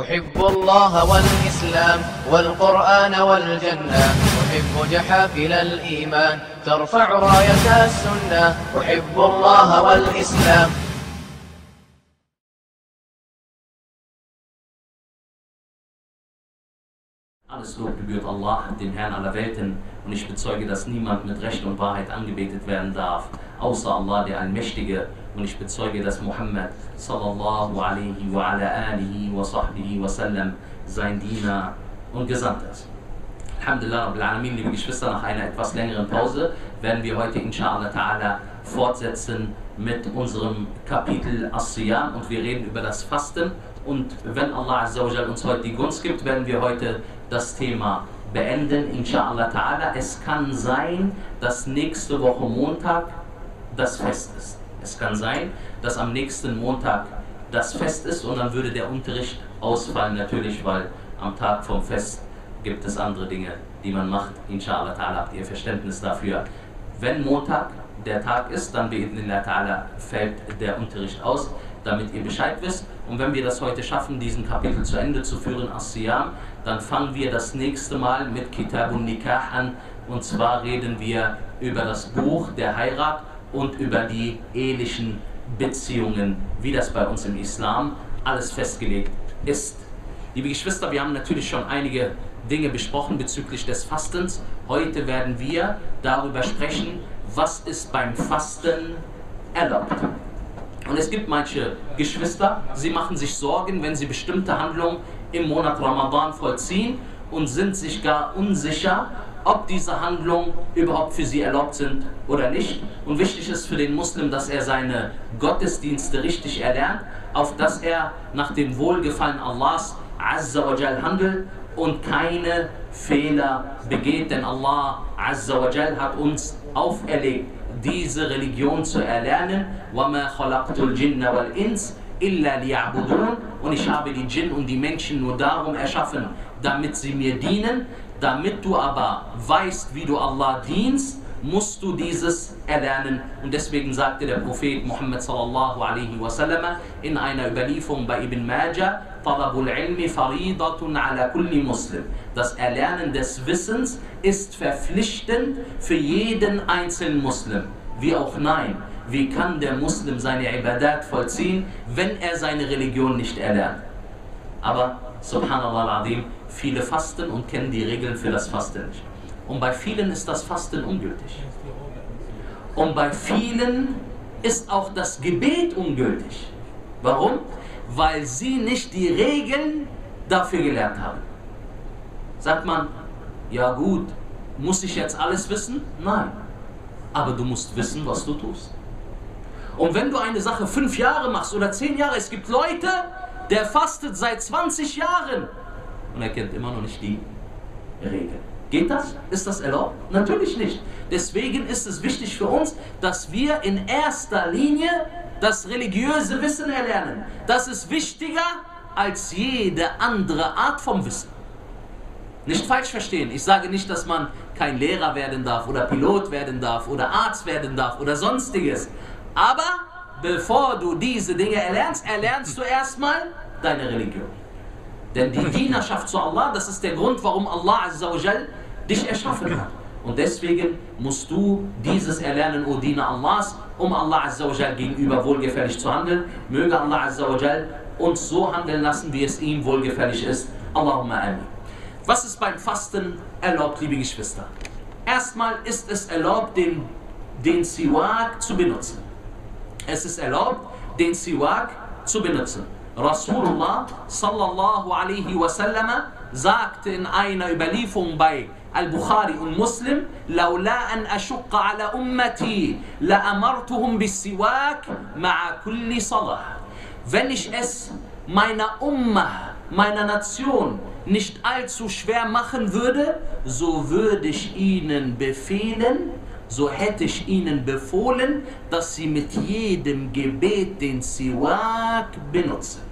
أحب الله والإسلام والقرآن والجنة. أحب جحافل الإيمان ترفع راية السنة. أحب الله والإسلام Alles Lob gebührt Allah, dem Herrn aller Welten, und ich bezeuge, dass niemand mit Recht und Wahrheit angebetet werden darf, außer Allah, der Allmächtige, und ich bezeuge, dass Muhammad sallallahu alaihi wa ala alihi wa sahbihi wa sallam sein Diener und Gesandt ist. Alhamdulillah, Rabbil Alamin, liebe Geschwister, nach einer etwas längeren Pause werden wir heute inshallah ta'ala fortsetzen mit unserem Kapitel As-Siyam. Und wir reden über das Fasten. Und wenn Allah uns heute die Gunst gibt, werden wir heute das Thema beenden, inshallah ta'ala. Es kann sein, dass nächste Woche Montag das Fest ist. Es kann sein, dass am nächsten Montag das Fest ist und dann würde der Unterricht ausfallen, natürlich, weil am Tag vom Fest gibt es andere Dinge, die man macht. Inshallah ta'ala habt ihr Verständnis dafür. Wenn Montag der Tag ist, dann bi'idnillah ta'ala fällt der Unterricht aus, damit ihr Bescheid wisst. Und wenn wir das heute schaffen, diesen Kapitel zu Ende zu führen, As-Siyam, dann fangen wir das nächste Mal mit Kitabun Nikah an. Und zwar reden wir über das Buch der Heirat und über die ehelichen Beziehungen, wie das bei uns im Islam alles festgelegt ist. Liebe Geschwister, wir haben natürlich schon einige Dinge besprochen bezüglich des Fastens. Heute werden wir darüber sprechen, was ist beim Fasten erlaubt. Und es gibt manche Geschwister, sie machen sich Sorgen, wenn sie bestimmte Handlungen im Monat Ramadan vollziehen und sind sich gar unsicher, ob diese Handlungen überhaupt für sie erlaubt sind oder nicht. Und wichtig ist für den Muslim, dass er seine Gottesdienste richtig erlernt, auf dass er nach dem Wohlgefallen Allahs Azza wa Jal handelt und keine Fehler begeht, denn Allah Azza wa Jal hat uns auferlegt, diese Religion zu erlernen. وَمَا خَلَقْتُ الْجِنَّ وَالْإِنسِ und ich habe die Djinn und die Menschen nur darum erschaffen, damit sie mir dienen. Damit du aber weißt, wie du Allah dienst, musst du dieses erlernen. Und deswegen sagte der Prophet Muhammad sallallahu alaihi wasallam in einer Überlieferung bei Ibn Majah, Talabul ilmi faridatun ala kulli muslim. Das Erlernen des Wissens ist verpflichtend für jeden einzelnen Muslim. Wie auch nein. Wie kann der Muslim seine Ibadat vollziehen, wenn er seine Religion nicht erlernt? Aber, subhanallah al-Azim, viele fasten und kennen die Regeln für das Fasten nicht. Und bei vielen ist das Fasten ungültig. Und bei vielen ist auch das Gebet ungültig. Warum? Weil sie nicht die Regeln dafür gelernt haben. Sagt man, ja gut, muss ich jetzt alles wissen? Nein. Aber du musst wissen, was du tust. Und wenn du eine Sache fünf Jahre machst oder zehn Jahre, es gibt Leute, der fastet seit 20 Jahren und er kennt immer noch nicht die Regeln. Geht das? Ist das erlaubt? Natürlich nicht. Deswegen ist es wichtig für uns, dass wir in erster Linie das religiöse Wissen erlernen. Das ist wichtiger als jede andere Art vom Wissen. Nicht falsch verstehen. Ich sage nicht, dass man kein Lehrer werden darf oder Pilot werden darf oder Arzt werden darf oder sonstiges. Aber bevor du diese Dinge erlernst, erlernst du erstmal deine Religion. Denn die Dienerschaft zu Allah, das ist der Grund, warum Allah Azza wa Jal dich erschaffen hat. Und deswegen musst du dieses erlernen, O Diener Allahs, um Allah Azza wa Jal gegenüber wohlgefällig zu handeln. Möge Allah Azza wa Jal uns so handeln lassen, wie es ihm wohlgefällig ist. Allahumma amin. Was ist beim Fasten erlaubt, liebe Geschwister? Erstmal ist es erlaubt, den, den Siwak zu benutzen. Es ist erlaubt, den Siwak zu benutzen. Rasulullah sallallahu alaihi wasallam sagte in einer Überlieferung bei Al-Bukhari und Muslim, لولا أن أشق على أمتي لأمرتهم بالسواك مع كل صلاة. Wenn ich es meiner Ummah, meiner Nation nicht allzu schwer machen würde, so würde ich ihnen befehlen, so hätte ich ihnen befohlen, dass sie mit jedem Gebet den Siwak benutzen.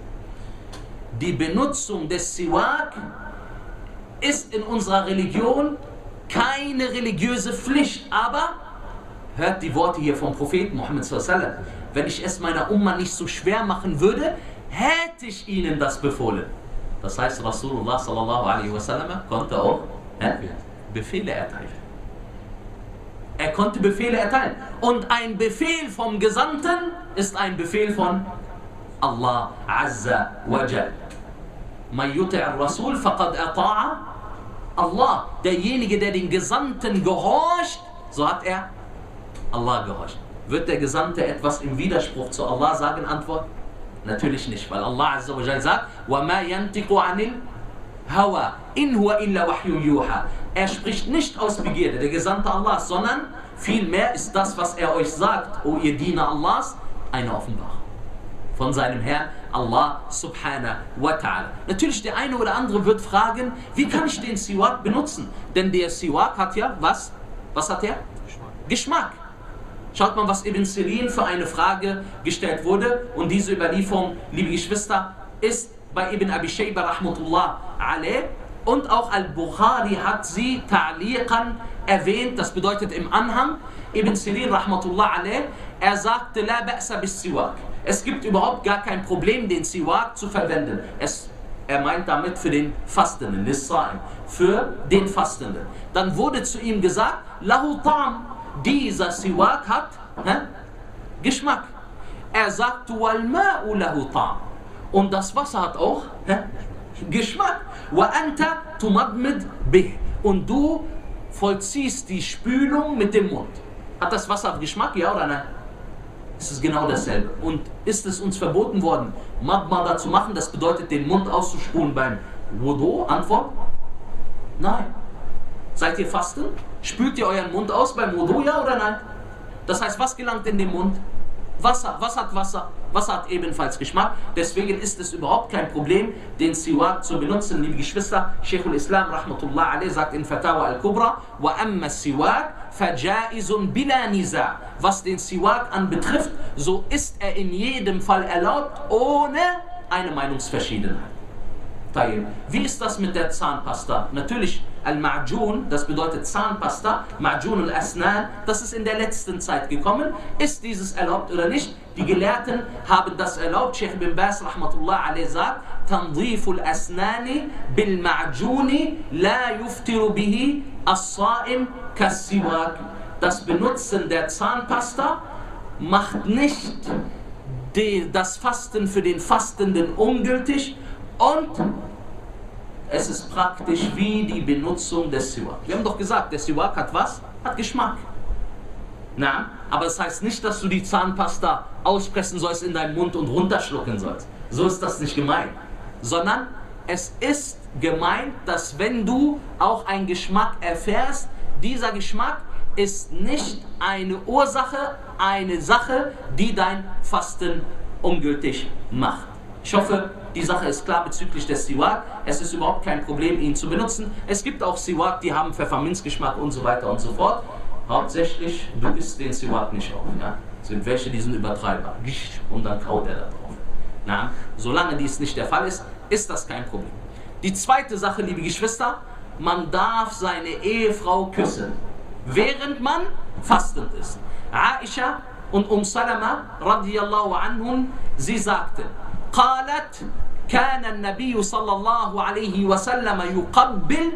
Die Benutzung des Siwak ist in unserer Religion keine religiöse Pflicht, aber hört die Worte hier vom Propheten Muhammad sallallahu wenn ich es meiner Umma nicht so schwer machen würde, hätte ich ihnen das befohlen. Das heißt, Rasulullah sallallahu alaihi wasallam konnte auch Befehle erteilen. Er konnte Befehle erteilen. Und ein Befehl vom Gesandten ist ein Befehl von Allah Azza wa Jal. Man yuti' Rasul faqad ata'a Allah. Derjenige, der den Gesandten gehorcht, so hat er Allah gehorcht. Wird der Gesandte etwas im Widerspruch zu Allah sagen? Antwort? Natürlich nicht, weil Allah Azza wa Jal sagt, وَمَا يَنْتِقُ عَنِ Hawa, in huwa illa wahyu yuha. Er spricht nicht aus Begierde, der Gesandte Allahs, sondern vielmehr ist das, was er euch sagt, o ihr Diener Allahs, eine Offenbarung. Von seinem Herrn Allah subhanahu wa ta'ala. Natürlich, der eine oder andere wird fragen, wie kann ich den Siwak benutzen? Denn der Siwak hat ja was? Was hat er? Geschmack. Geschmack. Schaut mal, was Ibn Sirin für eine Frage gestellt wurde. Und diese Überlieferung, liebe Geschwister, ist bei Ibn Abi Shayba rahmatullah alayh und auch Al-Bukhari hat sie ta'liqan erwähnt, das bedeutet im Anhang. Ibn Sirin rahmatullah alayh, er sagte, la ba'sa bis Siwak. Es gibt überhaupt gar kein Problem, den Siwak zu verwenden. Es, er meint damit für den Fastenden, Nisra'im, für den Fastenden. Dann wurde zu ihm gesagt, lahu ta'am, dieser Siwak hat hä, Geschmack. Er sagt, wal ma'u lahu ta'am. Und das Wasser hat auch hä, Geschmack. Und du vollziehst die Spülung mit dem Mund. Hat das Wasser Geschmack, ja oder nein? Es ist genau dasselbe. Und ist es uns verboten worden, Madmada zu machen, das bedeutet den Mund auszuspulen beim Wudu? Antwort? Nein. Seid ihr Fasten? Spült ihr euren Mund aus beim Wudu, ja oder nein? Das heißt, was gelangt in den Mund? Wasser. Was hat Wasser? Wasser hat ebenfalls Geschmack. Deswegen ist es überhaupt kein Problem, den Siwak zu benutzen. Liebe Geschwister, Sheikhul Islam rahmatullah alayh sagt in Fatawa al-Kubra, wa amma Siwak fajaizun bila niza. Was den Siwak anbetrifft, so ist er in jedem Fall erlaubt, ohne eine Meinungsverschiedenheit. Wie ist das mit der Zahnpasta? Natürlich, Al-Ma'jun, das bedeutet Zahnpasta, Ma'jun al-Asnan, das ist in der letzten Zeit gekommen. Ist dieses erlaubt oder nicht? Die Gelehrten haben das erlaubt. Sheikh bin Bas, rahmatullah alayh, sagt, تنظيف الأسنان بالمعجون لا يفتر به الصائم كالسواك. Das Benutzen der Zahnpasta macht nicht die, das Fasten für den Fastenden ungültig und es ist praktisch wie die Benutzung des Siwak. Wir haben doch gesagt, der Siwak hat was? Hat Geschmack. Na, aber das heißt nicht, dass du die Zahnpasta auspressen sollst in deinen Mund und runterschlucken sollst. So ist das nicht gemeint. Sondern es ist gemeint, dass wenn du auch einen Geschmack erfährst, dieser Geschmack ist nicht eine Ursache, eine Sache, die dein Fasten ungültig macht. Ich hoffe, die Sache ist klar bezüglich des Siwak. Es ist überhaupt kein Problem, ihn zu benutzen. Es gibt auch Siwak, die haben Pfefferminzgeschmack und so weiter und so fort. Hauptsächlich, du isst den Siwak nicht auf. Ja? Sind welche, die sind übertreibbar. Und dann kaut er da drauf. Na, solange dies nicht der Fall ist, ist das kein Problem. Die zweite Sache, liebe Geschwister, man darf seine Ehefrau küssen, während man fastend ist. Aisha und Um Salama radiallahu anhum, sie sagten, قالت كان النبي صلى الله عليه وسلم يقبل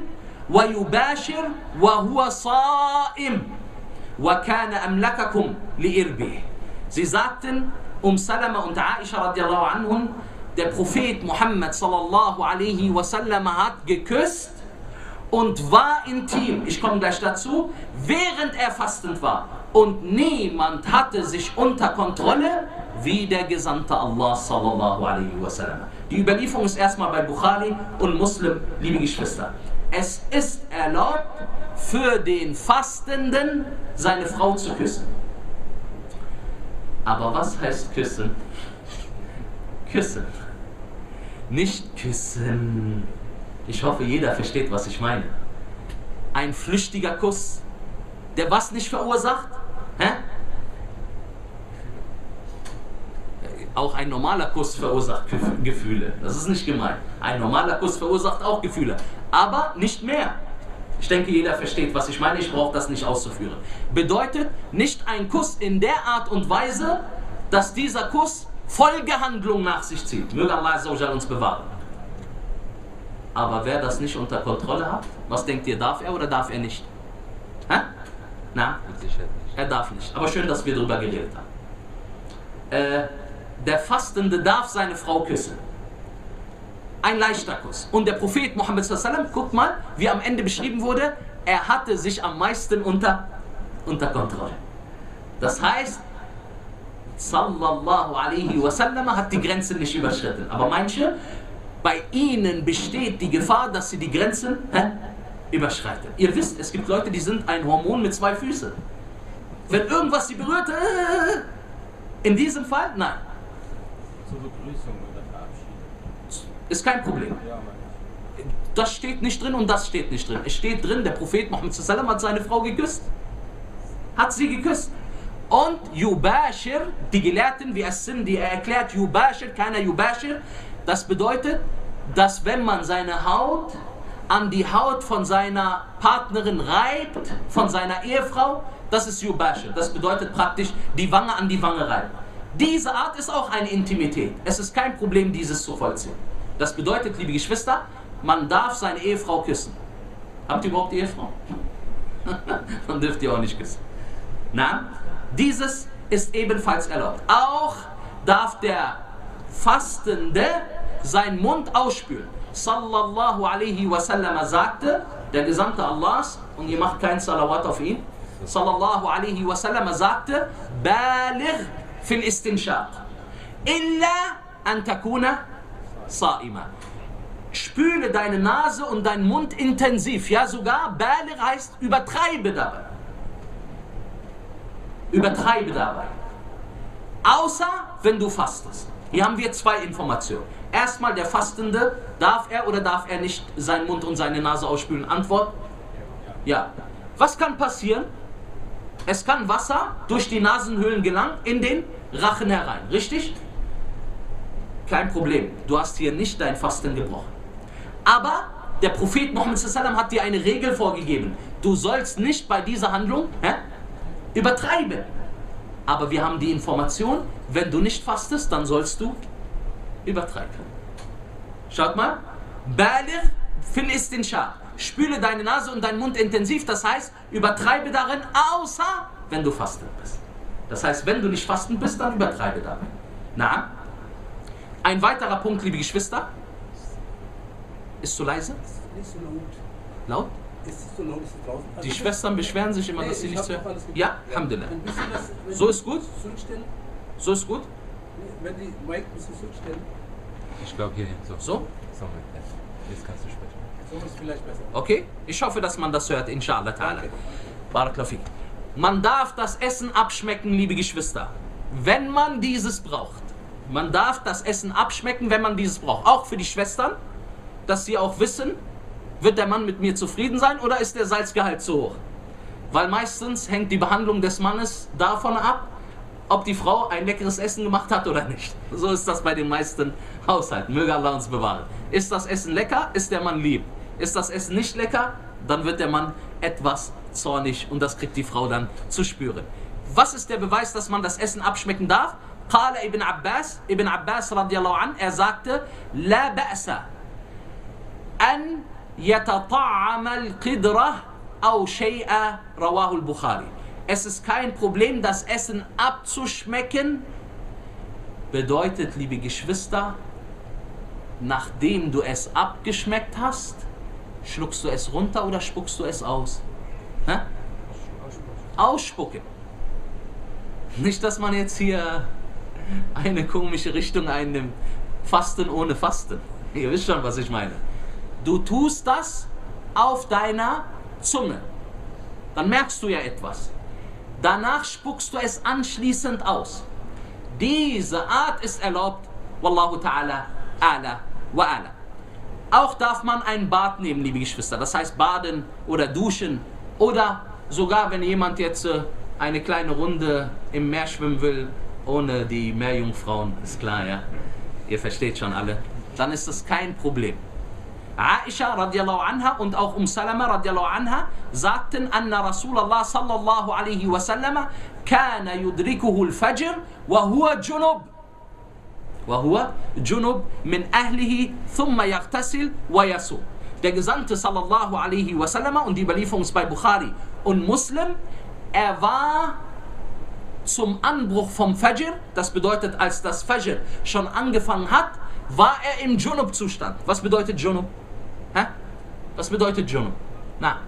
ويباشر وهو صائم وكان أملككم لإربه Sie sagten, um Salama und Aisha radiallahu anhum, der Prophet Muhammad sallallahu alaihi wasallam hat geküsst und war intim, ich komme gleich dazu, während er fastend war. Und niemand hatte sich unter Kontrolle wie der Gesandte Allah sallallahu alaihi wasallam. Die Überlieferung ist erstmal bei Bukhari und Muslim, liebe Geschwister. Es ist erlaubt für den Fastenden seine Frau zu küssen. Aber was heißt küssen? Küssen. Nicht küssen. Ich hoffe, jeder versteht, was ich meine. Ein flüchtiger Kuss, der was nicht verursacht? Auch ein normaler Kuss verursacht Gefühle. Das ist nicht gemeint. Ein normaler Kuss verursacht auch Gefühle. Aber nicht mehr. Ich denke, jeder versteht, was ich meine. Ich brauche das nicht auszuführen. Bedeutet nicht ein Kuss in der Art und Weise, dass dieser Kuss Folgehandlung nach sich zieht. Möge Allah uns bewahren. Aber wer das nicht unter Kontrolle hat, was denkt ihr, darf er oder darf er nicht? Hä? Na? Mit Sicherheit nicht. Er darf nicht. Aber schön, dass wir darüber geredet haben. Äh, der Fastende darf seine Frau küssen. Ein leichter Kuss. Und der Prophet Muhammad sallam, guckt mal, wie am Ende beschrieben wurde, er hatte sich am meisten unter, unter Kontrolle. Das heißt, sallallahu alaihi wasallam hat die Grenzen nicht überschritten. Aber manche, bei ihnen besteht die Gefahr, dass sie die Grenzen hä, überschreiten. Ihr wisst, es gibt Leute, die sind ein Hormon mit zwei Füßen. Wenn irgendwas sie berührt, äh, in diesem Fall, nein, Zur Begrüßung oder Verabschiedung. ist kein Problem. Das steht nicht drin und das steht nicht drin. Es steht drin, der Prophet Muhammad hat seine Frau geküsst. Hat sie geküsst. Und Yubashir, die Gelehrten wie es sind, die er erklärt, Yubashir, keiner Yubashir, das bedeutet, dass wenn man seine Haut an die Haut von seiner Partnerin reibt, von seiner Ehefrau, das ist Yubashir. Das bedeutet praktisch die Wange an die Wange reiben. Diese Art ist auch eine Intimität. Es ist kein Problem, dieses zu vollziehen. Das bedeutet, liebe Geschwister, man darf seine Ehefrau küssen. Habt ihr überhaupt Ehefrau? Dann dürft ihr auch nicht küssen. Na, dieses ist ebenfalls erlaubt. Auch darf der Fastende seinen Mund ausspülen. Sallallahu alaihi wasallam sagte, der Gesandte Allahs, und ihr macht kein Salawat auf ihn, sallallahu alaihi wasallam sagte, Baligh fil istinshaq, illa an takuna sa'ima. Spüle deine Nase und deinen Mund intensiv. Ja, sogar Baligh heißt übertreibe dabei. Übertreibe dabei. Außer wenn du fastest. Hier haben wir zwei Informationen. Erstmal der Fastende, darf er oder darf er nicht seinen Mund und seine Nase ausspülen? Antwort? Ja. Was kann passieren? Es kann Wasser durch die Nasenhöhlen gelangen in den Rachen herein. Richtig? Kein Problem. Du hast hier nicht dein Fasten gebrochen. Aber der Prophet Muhammad hat dir eine Regel vorgegeben. Du sollst nicht bei dieser Handlung hä, übertreiben. Aber wir haben die Information, wenn du nicht fastest, dann sollst du übertreiben. Schaut mal. Baligh fil istinshaq. Spüle deine Nase und deinen Mund intensiv. Das heißt, übertreibe darin, außer wenn du fasten bist. Das heißt, wenn du nicht fasten bist, dann übertreibe dabei. Na? Ein weiterer Punkt, liebe Geschwister. Ist zu leise? Nicht so laut. Laut? Ist es so laut, draußen? Die Schwestern beschweren sich immer, Nee, dass sie ich nicht zu gut. Ja, Alhamdulillah. Das, So ist gut? So ist gut? Wenn die Mic ein bisschen zurückstellen, Ich glaube hierhin. So. So? So, jetzt. Kannst du sprechen. so ist es vielleicht besser. Okay? Ich hoffe, dass man das hört, inshallah ta'ala. Fik. Man darf das Essen abschmecken, liebe Geschwister, wenn man dieses braucht. Man darf das Essen abschmecken, wenn man dieses braucht. Auch für die Schwestern, dass sie auch wissen, wird der Mann mit mir zufrieden sein oder ist der Salzgehalt zu hoch? Weil meistens hängt die Behandlung des Mannes davon ab, ob die Frau ein leckeres Essen gemacht hat oder nicht. So ist das bei den meisten Haushalten. Möge Allah uns bewahren. Ist das Essen lecker, ist der Mann lieb. Ist das Essen nicht lecker, dann wird der Mann etwas zornig und das kriegt die Frau dann zu spüren. Was ist der Beweis, dass man das Essen abschmecken darf? Qala ibn Abbas, ibn Abbas radiallahu an, er sagte, La ba'sa an yatata'ama al-qidra aw shay'a rawahu al-Bukhari. Es ist kein Problem, das Essen abzuschmecken, bedeutet, liebe Geschwister, nachdem du es abgeschmeckt hast, schluckst du es runter oder spuckst du es aus? Hä? Ausspucken. Nicht, dass man jetzt hier eine komische Richtung einnimmt. Fasten ohne Fasten. Ihr wisst schon, was ich meine. Du tust das auf deiner Zunge. Dann merkst du ja etwas. Danach spuckst du es anschließend aus. Diese Art ist erlaubt. Wallahu ta'ala a'la wa a'la. Auch darf man ein Bad nehmen, liebe Geschwister. Das heißt baden oder duschen. Oder sogar, wenn jemand jetzt äh, eine kleine Runde im Meer schwimmen will, ohne die Meerjungfrauen, ist klar, ja. Ihr versteht schon alle. Dann ist das kein Problem. Aisha radiallahu anha und auch Um Salama radiallahu anha sagten, anna Rasulallah sallallahu alaihi wasallam kana yudrikuhu al-fajr wa huwa junub. وهو جنب من أهله ثم يغتسل ويصوم. Der Gesandte sallallahu alaihi wasallam und die Überlieferung ist bei Bukhari und Muslim, er war zum Anbruch vom Fajr, das bedeutet, als das Fajr schon angefangen hat, war er im Junub-Zustand. Was bedeutet Junub? Was bedeutet Junub? Na,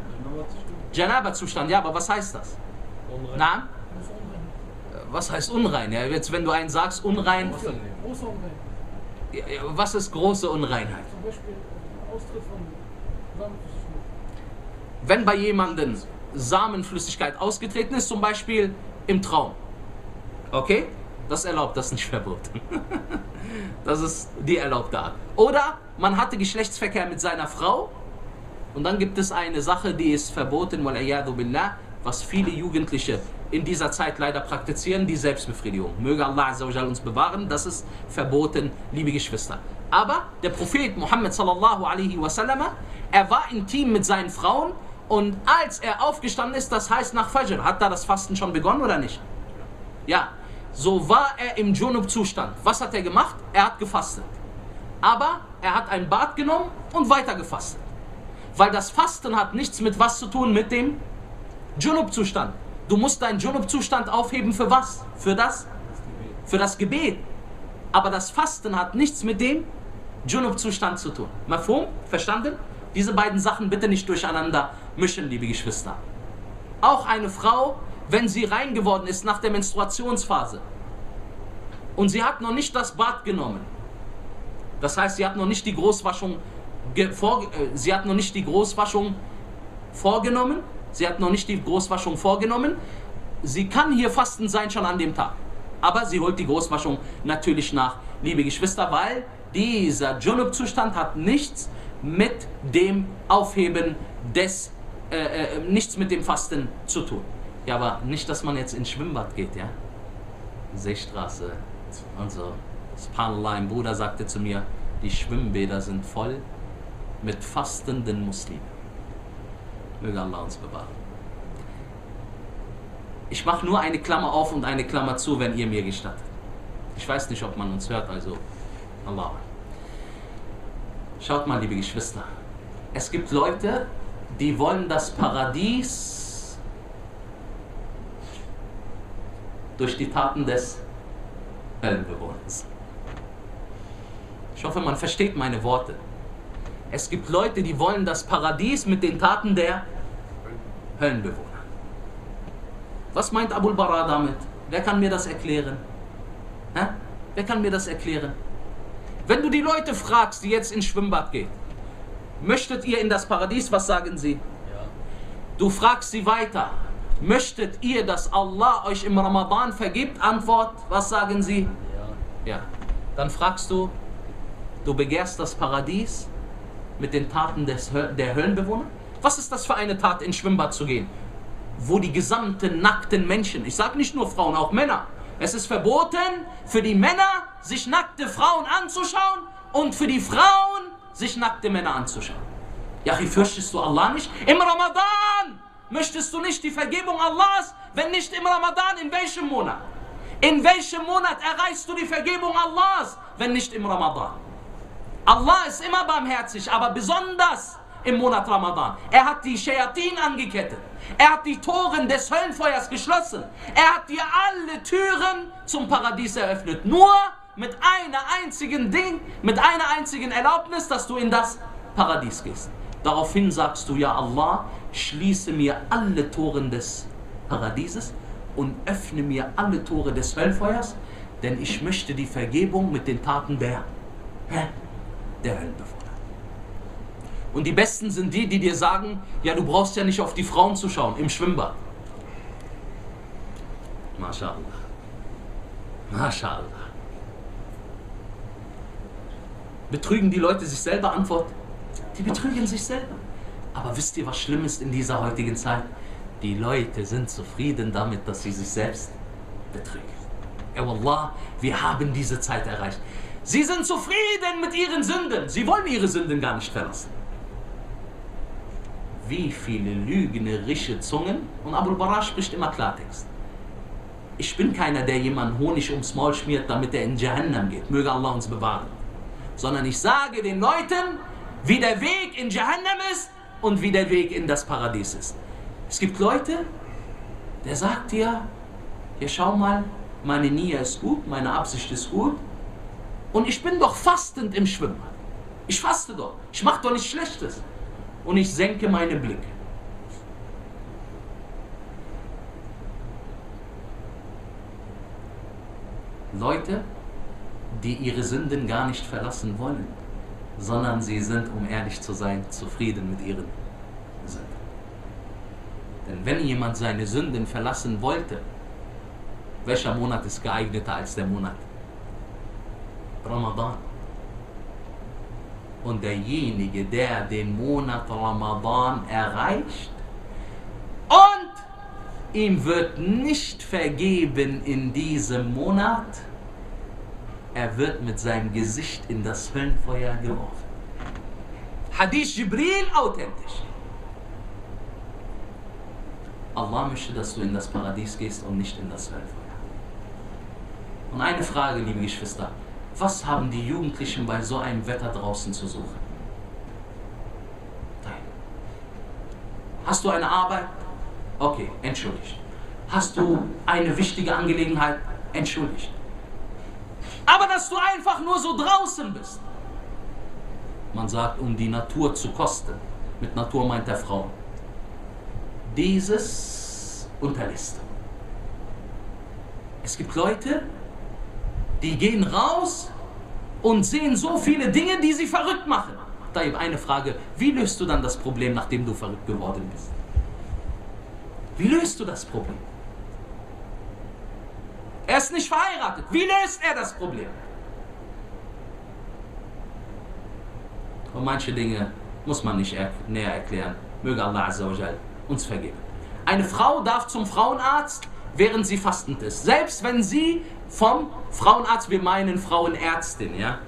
Janaba-Zustand, ja, aber was heißt das? Na? Was heißt unrein? Ja, jetzt, wenn du einen sagst, unrein, Große Unrein. was ist große Unreinheit? Zum Beispiel Austritt von Samenflüssigkeit. Wenn bei jemandem Samenflüssigkeit ausgetreten ist, zum Beispiel im Traum. Okay? Das erlaubt, das ist nicht verboten. Das ist die erlaubte Art. Oder man hatte Geschlechtsverkehr mit seiner Frau und dann gibt es eine Sache, die ist verboten, billah, was viele Jugendliche in dieser Zeit leider praktizieren, die Selbstbefriedigung. Möge Allah uns bewahren, das ist verboten, liebe Geschwister. Aber der Prophet Muhammad sallallahu alaihi wasallam, er war intim mit seinen Frauen und als er aufgestanden ist, das heißt nach Fajr, hat da das Fasten schon begonnen oder nicht? Ja, so war er im Junub-Zustand. Was hat er gemacht? Er hat gefastet. Aber er hat ein Bad genommen und weiter gefastet. Weil das Fasten hat nichts mit was zu tun mit dem Junub-Zustand. Du musst deinen Junub-Zustand aufheben für was? Für das? Für das Gebet. Aber das Fasten hat nichts mit dem Junub-Zustand zu tun. Mafhum? Verstanden? Diese beiden Sachen bitte nicht durcheinander mischen, liebe Geschwister. Auch eine Frau, wenn sie rein geworden ist nach der Menstruationsphase und sie hat noch nicht das Bad genommen, das heißt, sie hat noch nicht die Großwaschung, ge- vor, äh, sie hat noch nicht die Großwaschung vorgenommen, sie hat noch nicht die Großwaschung vorgenommen, sie kann hier fasten sein schon an dem Tag. Aber sie holt die Großwaschung natürlich nach, liebe Geschwister, weil dieser Junub-Zustand hat nichts mit dem Aufheben des, äh, äh, nichts mit dem Fasten zu tun. Ja, aber nicht, dass man jetzt ins Schwimmbad geht, ja? Seestraße und so. Subhanallah, ein Bruder sagte zu mir, die Schwimmbäder sind voll mit fastenden Muslimen. Möge Allah uns bewahren. Ich mache nur eine Klammer auf und eine Klammer zu, wenn ihr mir gestattet. Ich weiß nicht, ob man uns hört, also Allah. Schaut mal, liebe Geschwister. Es gibt Leute, die wollen das Paradies durch die Taten des Höllenbewohners. Ich hoffe, man versteht meine Worte. Es gibt Leute, die wollen das Paradies mit den Taten der Höllenbewohner. Was meint Abul Bara damit? Wer kann mir das erklären? Hä? Wer kann mir das erklären? Wenn du die Leute fragst, die jetzt ins Schwimmbad gehen, möchtet ihr in das Paradies, was sagen sie? Du fragst sie weiter, möchtet ihr, dass Allah euch im Ramadan vergibt? Antwort, was sagen sie? Ja. Dann fragst du, du begehrst das Paradies mit den Taten des, der Höllenbewohner? Was ist das für eine Tat, ins Schwimmbad zu gehen? Wo die gesamten nackten Menschen, ich sage nicht nur Frauen, auch Männer, es ist verboten für die Männer, sich nackte Frauen anzuschauen und für die Frauen, sich nackte Männer anzuschauen. Ja, fürchtest du Allah nicht? Im Ramadan möchtest du nicht die Vergebung Allahs, wenn nicht im Ramadan, in welchem Monat? In welchem Monat erreichst du die Vergebung Allahs, wenn nicht im Ramadan? Allah ist immer barmherzig, aber besonders im Monat Ramadan. Er hat die Shayatin angekettet. Er hat die Toren des Höllenfeuers geschlossen. Er hat dir alle Türen zum Paradies eröffnet. Nur mit einer einzigen Ding, mit einer einzigen Erlaubnis, dass du in das Paradies gehst. Daraufhin sagst du, ja Allah, schließe mir alle Toren des Paradieses und öffne mir alle Tore des Höllenfeuers, denn ich möchte die Vergebung mit den Taten der, hä? Der Höllenbewohner. Und die Besten sind die, die dir sagen, ja, du brauchst ja nicht auf die Frauen zu schauen im Schwimmbad. MashaAllah. MashaAllah. Betrügen die Leute sich selber? Antwort, die betrügen sich selber. Aber wisst ihr, was schlimm ist in dieser heutigen Zeit? Die Leute sind zufrieden damit, dass sie sich selbst betrügen. Ja, Wallah, wir haben diese Zeit erreicht. Sie sind zufrieden mit ihren Sünden. Sie wollen ihre Sünden gar nicht verlassen. Wie viele lügnerische Zungen, und Abul Bara spricht immer Klartext. ich bin keiner, der jemanden Honig ums Maul schmiert, damit er in Jahannam geht. Möge Allah uns bewahren. Sondern ich sage den Leuten, wie der Weg in Jahannam ist und wie der Weg in das Paradies ist. Es gibt Leute, der sagt dir, ja schau mal, meine Nia ist gut, meine Absicht ist gut und ich bin doch fastend im Schwimmen. Ich faste doch, ich mache doch nichts Schlechtes. Und ich senke meine Blicke. Leute, die ihre Sünden gar nicht verlassen wollen, sondern sie sind, um ehrlich zu sein, zufrieden mit ihren Sünden. Denn wenn jemand seine Sünden verlassen wollte, welcher Monat ist geeigneter als der Monat? Ramadan. Und derjenige, der den Monat Ramadan erreicht und ihm wird nicht vergeben in diesem Monat, er wird mit seinem Gesicht in das Höllenfeuer geworfen. Hadith Jibril authentisch. Allah möchte, dass du in das Paradies gehst und nicht in das Höllenfeuer. Und eine Frage, liebe Geschwister. Was haben die Jugendlichen bei so einem Wetter draußen zu suchen? Nein. Hast du eine Arbeit? Okay, entschuldigt. Hast du eine wichtige Angelegenheit? Entschuldigt. Aber dass du einfach nur so draußen bist. Man sagt, um die Natur zu kosten. Mit Natur meint der Frau. Dieses unterlässt. Es gibt Leute, die gehen raus und sehen so viele Dinge, die sie verrückt machen. Da eben eine Frage, wie löst du dann das Problem, nachdem du verrückt geworden bist? Wie löst du das Problem? Er ist nicht verheiratet. Wie löst er das Problem? Und manche Dinge muss man nicht er näher erklären. Möge Allah Azza wa Jal uns vergeben. Eine Frau darf zum Frauenarzt, während sie fastend ist. Selbst wenn sie vom Frauenarzt, wir meinen Frauenärztin, ja,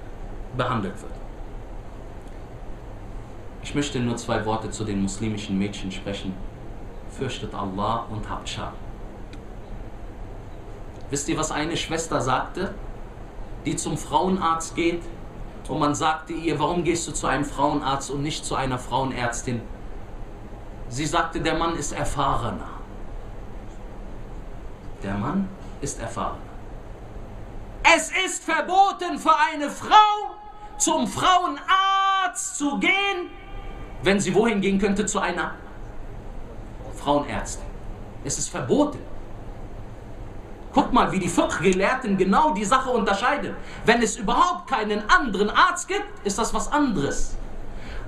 behandelt wird. Ich möchte nur zwei Worte zu den muslimischen Mädchen sprechen. Fürchtet Allah und habt Scham. Wisst ihr, was eine Schwester sagte, die zum Frauenarzt geht? Und man sagte ihr, warum gehst du zu einem Frauenarzt und nicht zu einer Frauenärztin? Sie sagte, der Mann ist erfahrener. Der Mann ist erfahrener. Es ist verboten für eine Frau, zum Frauenarzt zu gehen, wenn sie wohin gehen könnte, zu einer Frauenärztin. Es ist verboten. Guck mal, wie die Fiqh-Gelehrten genau die Sache unterscheiden. Wenn es überhaupt keinen anderen Arzt gibt, ist das was anderes.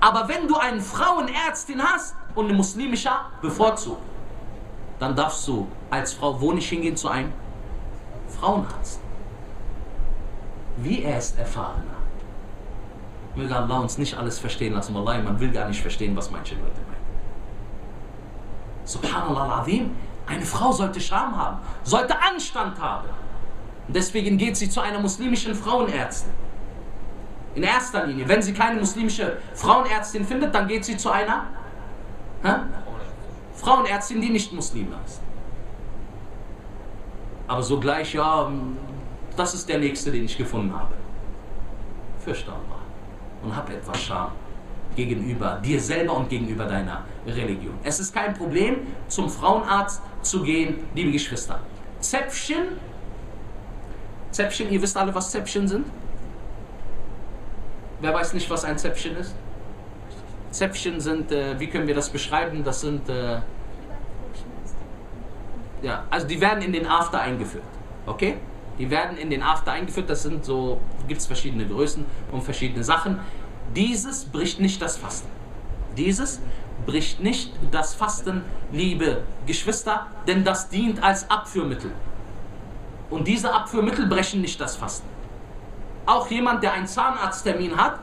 Aber wenn du eine Frauenärztin hast und eine muslimische bevorzugt, dann darfst du als Frau wo nicht hingehen zu einem Frauenarzt. Wie er ist erfahrener. Möge Allah uns nicht alles verstehen lassen. Wallahi, man will gar nicht verstehen, was manche Leute meinen. Subhanallah al-Azim, eine Frau sollte Scham haben, sollte Anstand haben. Und deswegen geht sie zu einer muslimischen Frauenärztin. In erster Linie. Wenn sie keine muslimische Frauenärztin findet, dann geht sie zu einer hä? Frauenärztin, die nicht Muslime ist. Aber sogleich, ja, das ist der nächste, den ich gefunden habe. Fürchte Allah und hab etwas Scham gegenüber dir selber und gegenüber deiner Religion. Es ist kein Problem, zum Frauenarzt zu gehen, liebe Geschwister. Zäpfchen, Zäpfchen, ihr wisst alle, was Zäpfchen sind? Wer weiß nicht, was ein Zäpfchen ist? Zäpfchen sind, äh, wie können wir das beschreiben? Das sind, äh, ja, also die werden in den After eingeführt. Okay? Die werden in den After eingeführt. Das sind so, gibt es verschiedene Größen und verschiedene Sachen. Dieses bricht nicht das Fasten. Dieses bricht nicht das Fasten, liebe Geschwister, denn das dient als Abführmittel. Und diese Abführmittel brechen nicht das Fasten. Auch jemand, der einen Zahnarzttermin hat,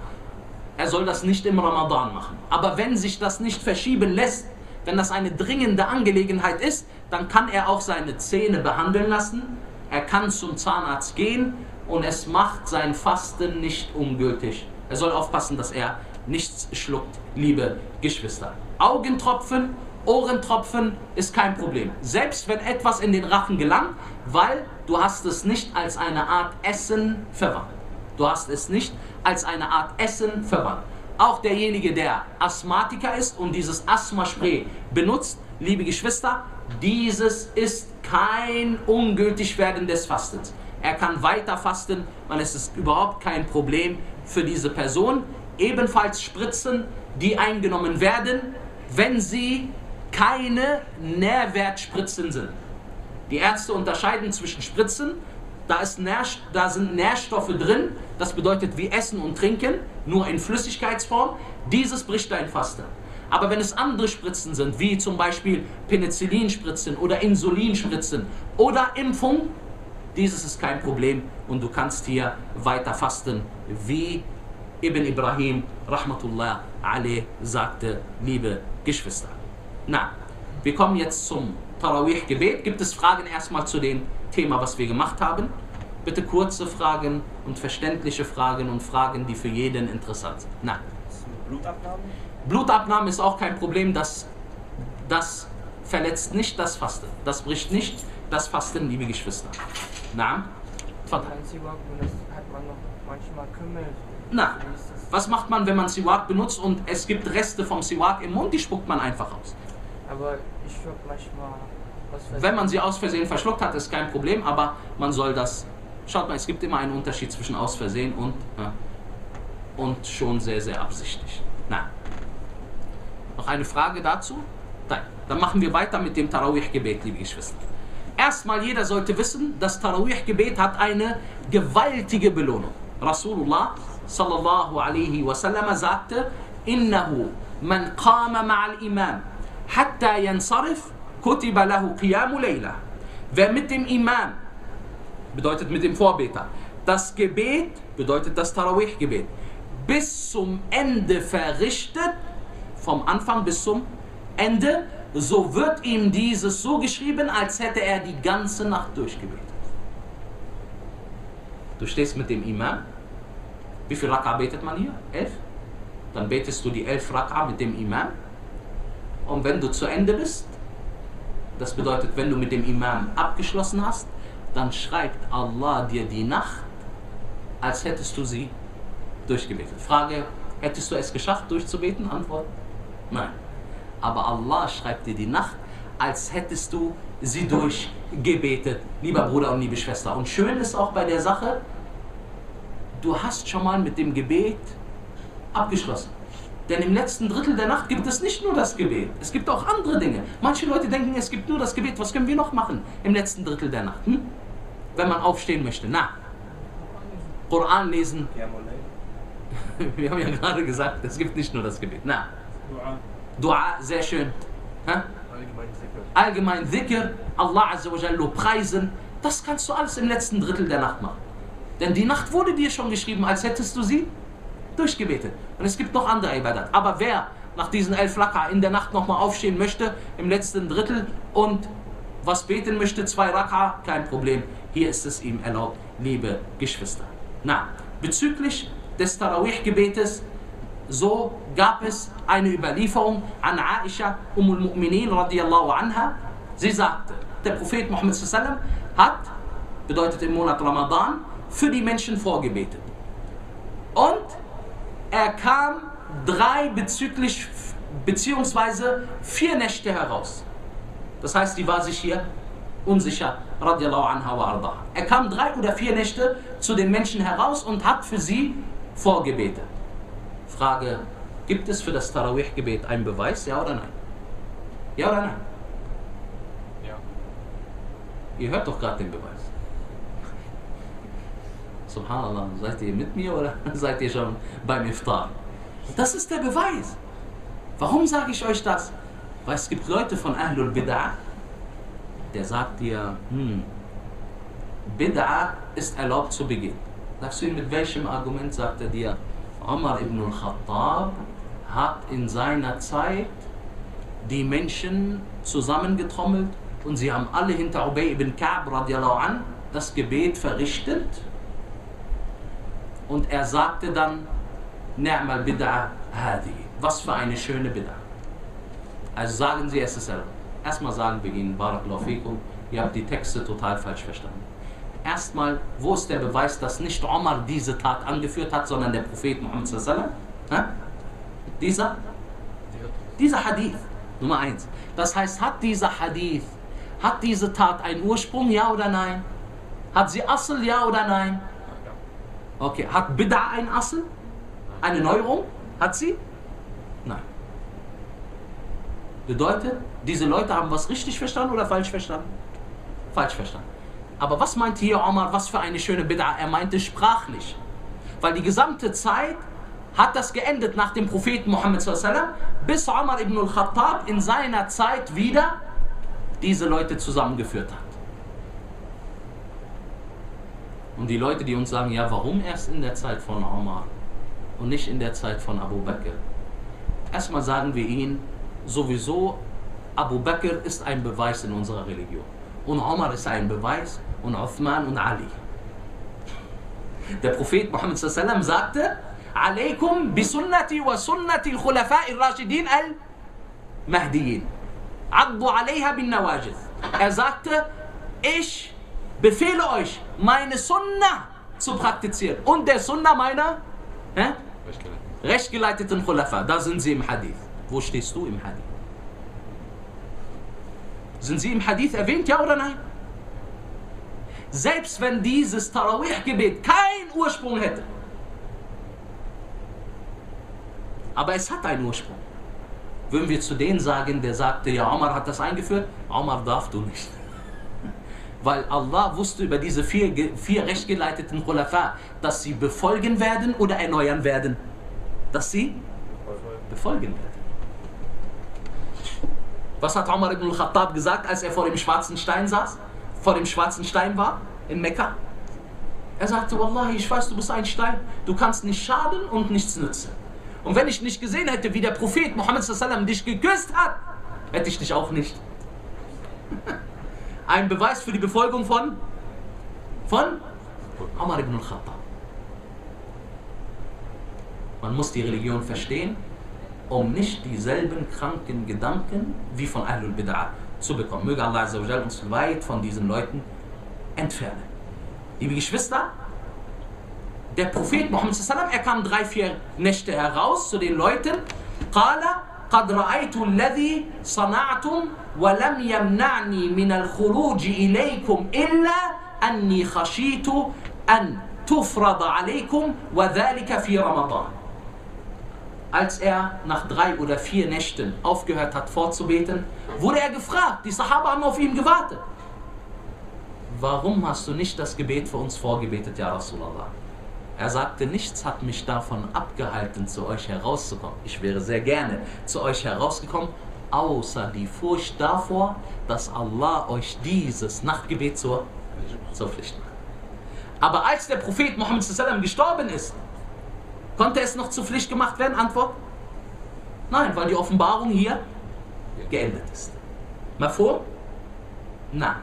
er soll das nicht im Ramadan machen. Aber wenn sich das nicht verschieben lässt, wenn das eine dringende Angelegenheit ist, dann kann er auch seine Zähne behandeln lassen. Er kann zum Zahnarzt gehen und es macht sein Fasten nicht ungültig. Er soll aufpassen, dass er nichts schluckt, liebe Geschwister. Augentropfen Ohrentropfen ist kein Problem. Selbst wenn etwas in den Rachen gelangt, weil du hast es nicht als eine Art Essen verwandt. Du hast es nicht als eine Art Essen verwandt. Auch derjenige, der Asthmatiker ist und dieses Asthma-Spray benutzt, liebe Geschwister, dieses ist kein ungültig werden des Fastens. Er kann weiter fasten, weil es ist überhaupt kein Problem für diese Person. Ebenfalls Spritzen, die eingenommen werden, wenn sie keine Nährwertspritzen sind. Die Ärzte unterscheiden zwischen Spritzen, da, ist Nährst da sind Nährstoffe drin, das bedeutet wie Essen und Trinken, nur in Flüssigkeitsform. Dieses bricht dein Fasten. Aber wenn es andere Spritzen sind, wie zum Beispiel Penicillinspritzen oder Insulinspritzen oder Impfung, dieses ist kein Problem und du kannst hier weiter fasten, wie Ibn Ibrahim Rahmatullah Ali sagte, liebe Geschwister. Na, wir kommen jetzt zum Tarawih-Gebet. Gibt es Fragen erstmal zu dem Thema, was wir gemacht haben? Bitte kurze Fragen und verständliche Fragen und Fragen, die für jeden interessant sind. Na. Blutabnahme? Blutabnahme ist auch kein Problem, das, das verletzt nicht das Fasten. Das bricht nicht das Fasten, liebe Geschwister. Na? Vater. Na, was macht man, wenn man Siwak benutzt und es gibt Reste vom Siwak im Mund, die spuckt man einfach aus. Aber ich schluck manchmal für Wenn man sie aus Versehen verschluckt hat, ist kein Problem, aber man soll das. Schaut mal, es gibt immer einen Unterschied zwischen aus Versehen und, ja, und schon sehr, sehr absichtlich. Noch eine Frage dazu? Nein. Dann machen wir weiter mit dem Tarawih-Gebet, liebe Geschwister. Erstmal, jeder sollte wissen, das Tarawih-Gebet hat eine gewaltige Belohnung. Rasulullah sallallahu alaihi wasallam sagte, Innahu man qama ma'al imam hatta yansarif kutiba lahu qiyamu layla. Wer mit dem Imam, bedeutet mit dem Vorbeter, das Gebet, bedeutet das Tarawih-Gebet, bis zum Ende verrichtet, vom Anfang bis zum Ende, so wird ihm dieses so geschrieben, als hätte er die ganze Nacht durchgebetet. Du stehst mit dem Imam. Wie viel Raka betet man hier? Elf? Dann betest du die elf Raka mit dem Imam. Und wenn du zu Ende bist, das bedeutet, wenn du mit dem Imam abgeschlossen hast, dann schreibt Allah dir die Nacht, als hättest du sie durchgebetet. Frage, hättest du es geschafft, durchzubeten? Antwort, nein. Aber Allah schreibt dir die Nacht, als hättest du sie durchgebetet, lieber Bruder und liebe Schwester. Und schön ist auch bei der Sache, du hast schon mal mit dem Gebet abgeschlossen. Denn im letzten Drittel der Nacht gibt es nicht nur das Gebet, es gibt auch andere Dinge. Manche Leute denken, es gibt nur das Gebet. Was können wir noch machen im letzten Drittel der Nacht? Hm? Wenn man aufstehen möchte. Na, Koran lesen. Wir haben ja gerade gesagt, es gibt nicht nur das Gebet. Na, Dua. Dua, sehr schön. Hä? Allgemein Dhikr, Allah Azza preisen, das kannst du alles im letzten Drittel der Nacht machen. Denn die Nacht wurde dir schon geschrieben, als hättest du sie durchgebetet. Und es gibt noch andere Ibadat. Aber wer nach diesen elf Raka in der Nacht nochmal aufstehen möchte, im letzten Drittel und was beten möchte, zwei Raka, kein Problem. Hier ist es ihm erlaubt, liebe Geschwister. Na, bezüglich des Tarawih-Gebetes so gab es eine Überlieferung an Aisha Umm al-Mu'minin radiyallahu anha. Sie sagte, der Prophet Muhammad sallam hat, bedeutet im Monat Ramadan, für die Menschen vorgebetet. Und er kam drei bezüglich, beziehungsweise vier Nächte heraus. Das heißt, die war sich hier unsicher, radiallahu anha wa arda. Er kam drei oder vier Nächte zu den Menschen heraus und hat für sie vorgebetet. Frage, gibt es für das Tarawih-Gebet einen Beweis, ja oder nein? Ja oder nein? Ja. Ihr hört doch gerade den Beweis. Subhanallah, seid ihr mit mir oder seid ihr schon beim Iftar? Das ist der Beweis. Warum sage ich euch das? Weil es gibt Leute von Ahlul Bid'ah, der sagt dir, hm, Bid'ah ist erlaubt zu begehen. Sagst du ihm, mit welchem Argument sagt er dir, Omar ibn al-Khattab hat in seiner Zeit die Menschen zusammengetrommelt und sie haben alle hinter Ubay ibn Ka'b radiallahu an das Gebet verrichtet und er sagte dann Ni'mal bid'a hadi. Was für eine schöne Bid'a. Also sagen Sie es selber. Erstmal sagen wir Ihnen, Barakallahu fikum, ihr habt die Texte total falsch verstanden. Erstmal, wo ist der Beweis, dass nicht Omar diese Tat angeführt hat, sondern der Prophet Muhammad sallallahu alaihi? Dieser? Dieser Hadith, Nummer eins. Das heißt, hat dieser Hadith, hat diese Tat einen Ursprung, ja oder nein? Hat sie Asl, ja oder nein? Okay, hat Bid'a ein Asl? Eine Neuerung? Hat sie? Nein. Bedeutet, diese Leute haben was richtig verstanden oder falsch verstanden? Falsch verstanden. Aber was meinte hier Omar, was für eine schöne Bid'a? Er meinte sprachlich. Weil die gesamte Zeit hat das geendet nach dem Propheten sallam, bis Omar ibn al-Khattab in seiner Zeit wieder diese Leute zusammengeführt hat. Und die Leute, die uns sagen, ja, warum erst in der Zeit von Omar und nicht in der Zeit von Abu Bakr? Erstmal sagen wir ihnen, sowieso Abu Bakr ist ein Beweis in unserer Religion. Und Omar ist ein Beweis und Uthman und Ali. Der Prophet Muhammad sallam sagte, Alaykum bi sunnati wa sunnati al-Khulafa'i rashidin al-Mahdiyin. Addu alayha bin Nawajiz. Er sagte, ich befehle euch, meine Sunnah zu praktizieren und der Sunnah meiner äh, rechtgeleiteten Khulafa. Da sind sie im Hadith. Wo stehst du im Hadith? Sind sie im Hadith erwähnt, ja oder nein? Selbst wenn dieses Tarawih-Gebet keinen Ursprung hätte, aber es hat einen Ursprung. Würden wir zu denen sagen, der sagte, ja, Omar hat das eingeführt? Omar darf du nicht. Weil Allah wusste über diese vier, vier rechtgeleiteten Khulafa, dass sie befolgen werden oder erneuern werden. Dass sie befolgen werden. Was hat Omar ibn al-Khattab gesagt, als er vor dem schwarzen Stein saß? Vor dem schwarzen Stein war in Mekka? Er sagte, Wallahi, ich weiß, du bist ein Stein. Du kannst nicht schaden und nichts nützen. Und wenn ich nicht gesehen hätte, wie der Prophet Muhammad sallam dich geküsst hat, hätte ich dich auch nicht. Ein Beweis für die Befolgung von von Omar ibn al-Khattab. Man muss die Religion verstehen, um nicht dieselben kranken Gedanken wie von Ahlul Bid'ah zu bekommen. Möge Allah Azza wa Jal uns weit von diesen Leuten entfernen. Liebe Geschwister, der Prophet Muhammad er kam drei, vier Nächte heraus zu den Leuten. قال قد رأيت الذي صنعتم ولم يمنعني من الخروج إليكم إلا أني خشيت أن تفرض عليكم وذلك في رمضان. Als er nach drei oder vier Nächten aufgehört hat vorzubeten, wurde er gefragt. Die Sahaba haben auf ihn gewartet. Warum hast du nicht das Gebet für uns vorgebetet, ja Rasulallah? Er sagte, nichts hat mich davon abgehalten, zu euch herauszukommen. Ich wäre sehr gerne zu euch herausgekommen, außer die Furcht davor, dass Allah euch dieses Nachtgebet zur, zur Pflicht macht. Aber als der Prophet Muhammad gestorben ist, konnte es noch zur Pflicht gemacht werden? Antwort? Nein, weil die Offenbarung hier geendet ist. Mal vor? Nein.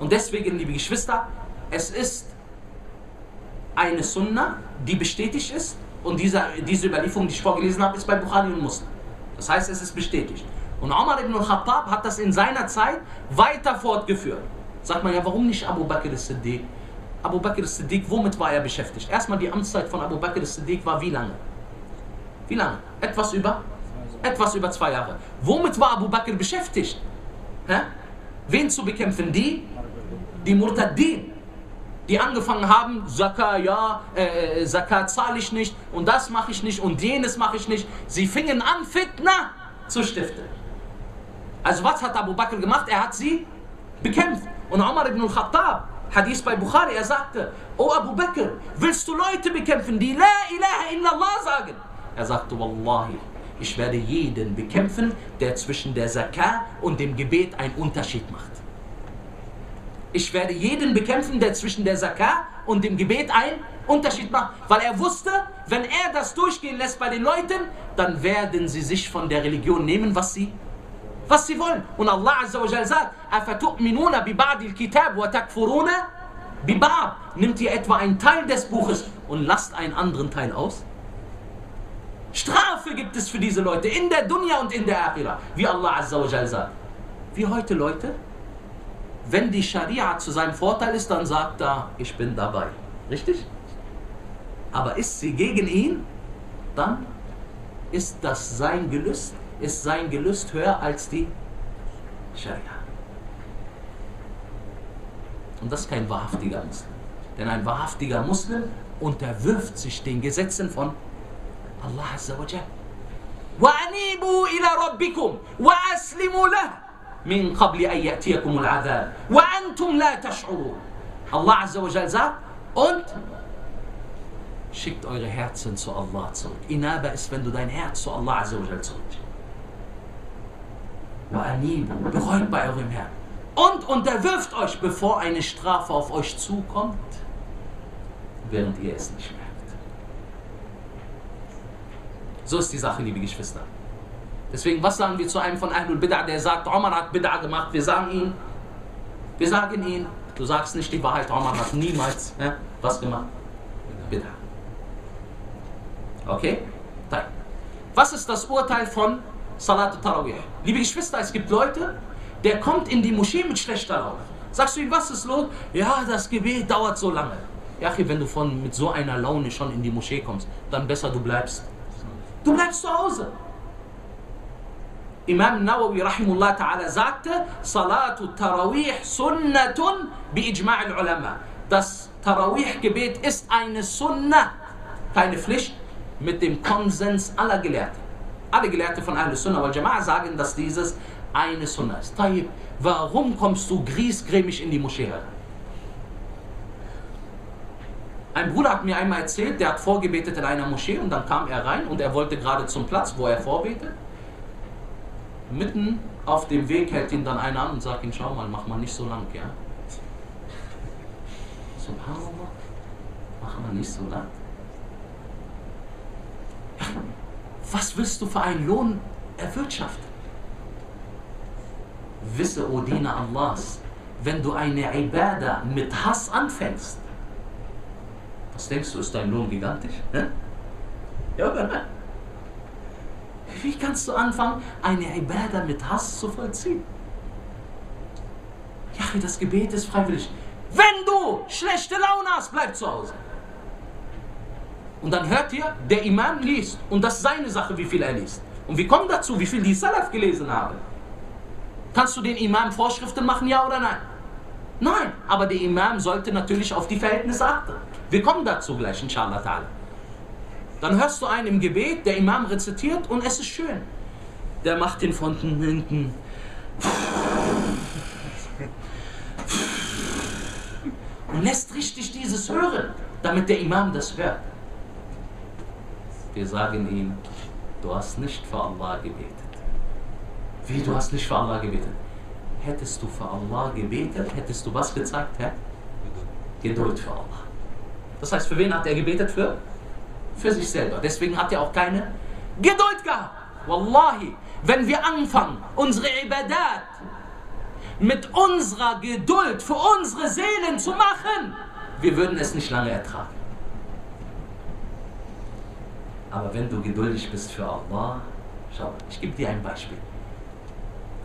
Und deswegen, liebe Geschwister, es ist eine Sunna, die bestätigt ist. Und diese, diese Überlieferung, die ich vorgelesen habe, ist bei Bukhari und Muslim. Das heißt, es ist bestätigt. Und Omar ibn al-Khattab hat das in seiner Zeit weiter fortgeführt. Sagt man ja, warum nicht Abu Bakr as-Siddiq? Abu Bakr as-Siddiq, womit war er beschäftigt? Erstmal die Amtszeit von Abu Bakr as-Siddiq war wie lange? Wie lange? Etwas über? Etwas über zwei Jahre. Womit war Abu Bakr beschäftigt? Hä? Wen zu bekämpfen? Die? Die Murtaddin. Die angefangen haben, Zakat, ja, äh, Zakat zahle ich nicht und das mache ich nicht und jenes mache ich nicht. Sie fingen an, Fitna zu stiften. Also was hat Abu Bakr gemacht? Er hat sie bekämpft. Und Omar ibn al-Khattab, Hadith bei Bukhari, er sagte, O Abu Bakr, willst du Leute bekämpfen, die La ilaha illallah sagen? Er sagte, Wallahi, ich werde jeden bekämpfen, der zwischen der Zakat und dem Gebet einen Unterschied macht. Ich werde jeden bekämpfen, der zwischen der Zakat und dem Gebet einen Unterschied macht. Weil er wusste, wenn er das durchgehen lässt bei den Leuten, dann werden sie sich von der Religion nehmen, was sie, was sie wollen. Und Allah Azza wa Jal sagt, أَفَتُؤْمِنُونَ بِبَعْدِ الْكِتَابِ وَتَكْفُرُونَ بِبَعْض Nimmt ihr etwa einen Teil des Buches und lasst einen anderen Teil aus? Strafe gibt es für diese Leute in der Dunya und in der Akhira, wie Allah Azza wa Jal sagt. Wie heute Leute, wenn die Scharia zu seinem Vorteil ist, dann sagt er, ich bin dabei. Richtig? Aber ist sie gegen ihn, dann ist das sein Gelüst, ist sein Gelüst höher als die Scharia. Und das ist kein wahrhaftiger Muslim. Denn ein wahrhaftiger Muslim unterwirft sich den Gesetzen von Allah Azza wa Jal. وأنيبوا إلى ربكم وأسلموا له من قبل أن يأتيكم العذاب وأنتم لا تشعرون Allah Azza wa Jal sagt und schickt eure Herzen zu Allah zurück. Inaba ist, wenn du dein Herz zu Allah Azza wa Jal zurückschickst. Baalim, bereut bei eurem Herrn und unterwirft euch, bevor eine Strafe auf euch zukommt, während ihr es nicht merkt. So ist die Sache, liebe Geschwister. Deswegen, was sagen wir zu einem von Ahlul Bid'a, der sagt, Omar hat Bid'a gemacht, wir sagen ihm, wir sagen ihm, du sagst nicht die Wahrheit, Omar hat niemals ja, was gemacht. Bid'a. Okay? Was ist das Urteil von Salat Tarawih? Liebe Geschwister, es gibt Leute, der kommt in die Moschee mit schlechter Laune. Sagst du ihm, was ist los? Ja, das Gebet dauert so lange. Ja, wenn du von, mit so einer Laune schon in die Moschee kommst, dann besser du bleibst. Du bleibst zu Hause. Imam Nawawi rahimullah ta'ala sagte, Salatu Tarawih sunnatun bi ijma' al-ulama. Das Tarawih-Gebet ist eine Sunnah, keine Pflicht, mit dem Konsens aller Gelehrten. Alle Gelehrte von Ahl Sunnah wal Jama'a sagen, dass dieses eine Sunnah ist. Tayyib, warum kommst du griesgrämig in die Moschee herein? Ein Bruder hat mir einmal erzählt, der hat vorgebetet in einer Moschee und dann kam er rein und er wollte gerade zum Platz, wo er vorbetet. Mitten auf dem Weg hält ihn dann einer an und sagt ihm, schau mal, mach mal nicht so lang, ja? Subhanallah, mach mal nicht so lang. Was willst du für einen Lohn erwirtschaften? Wisse, o Diener Allahs, wenn du eine Ibadah mit Hass anfängst, was denkst du, ist dein Lohn gigantisch? Hä? Ja oder nein? Wie kannst du anfangen, eine Ibadah mit Hass zu vollziehen? Ja, das Gebet ist freiwillig. Wenn du schlechte Laune hast, bleib zu Hause. Und dann hört ihr, der Imam liest. Und das ist seine Sache, wie viel er liest. Und wir kommen dazu, wie viel die Salaf gelesen haben. Kannst du den Imam Vorschriften machen, ja oder nein? Nein, aber der Imam sollte natürlich auf die Verhältnisse achten. Wir kommen dazu gleich, inshallah ta'ala. Dann hörst du einen im Gebet, der Imam rezitiert und es ist schön. Der macht den von hinten. Und lässt richtig dieses hören, damit der Imam das hört. Wir sagen ihm, du hast nicht für Allah gebetet. Wie, du hast nicht für Allah gebetet? Hättest du für Allah gebetet, hättest du was gezeigt, Herr? Geduld für Allah. Das heißt, für wen hat er gebetet? Für? Für sich selber. Deswegen hat er auch keine Geduld gehabt. Wallahi, wenn wir anfangen, unsere Ibadat mit unserer Geduld für unsere Seelen zu machen, wir würden es nicht lange ertragen. Aber wenn du geduldig bist für Allah, schau, ich gebe dir ein Beispiel.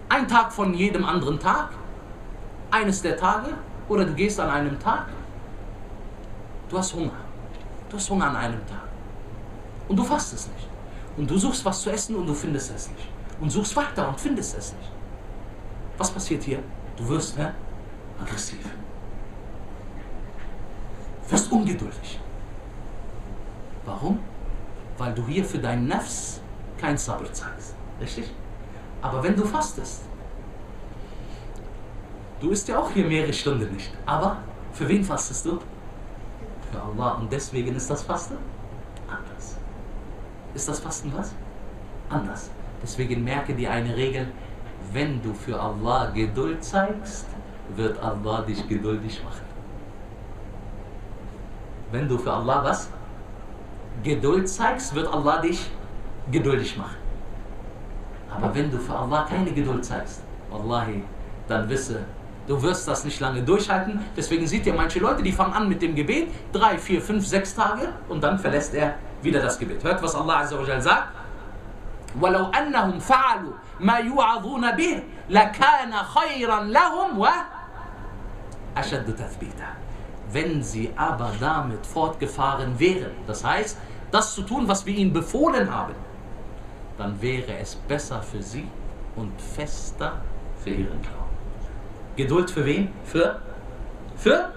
Ein Tag von jedem anderen Tag, eines der Tage, oder du gehst an einem Tag, du hast Hunger. Du hast Hunger an einem Tag. Und du fastest nicht. Und du suchst was zu essen und du findest es nicht. Und suchst weiter und findest es nicht. Was passiert hier? Du wirst ne, aggressiv. Wirst ungeduldig. Warum? Weil du hier für deinen Nafs kein Sabr zeigst. Richtig? Aber wenn du fastest, du isst ja auch hier mehrere Stunden nicht. Aber für wen fastest du? Für Allah. Und deswegen ist das Fasten anders. Ist das Fasten was? Anders. Deswegen merke dir eine Regel, wenn du für Allah Geduld zeigst, wird Allah dich geduldig machen. Wenn du für Allah was? Geduld zeigst, wird Allah dich geduldig machen. Aber wenn du für Allah keine Geduld zeigst, Wallahi, dann wisse, du wirst das nicht lange durchhalten. Deswegen seht ihr manche Leute, die fangen an mit dem Gebet, drei, vier, fünf, sechs Tage und dann verlässt er wieder das Gebet. Hört, was Allah Azza wa Jal sagt? ولو أنهم فعلوا ما يوعظون به لكان خيرا لهم وأشد تثبيتا wenn sie aber damit fortgefahren wären, das heißt, das zu tun, was wir ihnen befohlen haben, dann wäre es besser für sie und fester für ihren Glauben. Geduld für wen? Für? Für?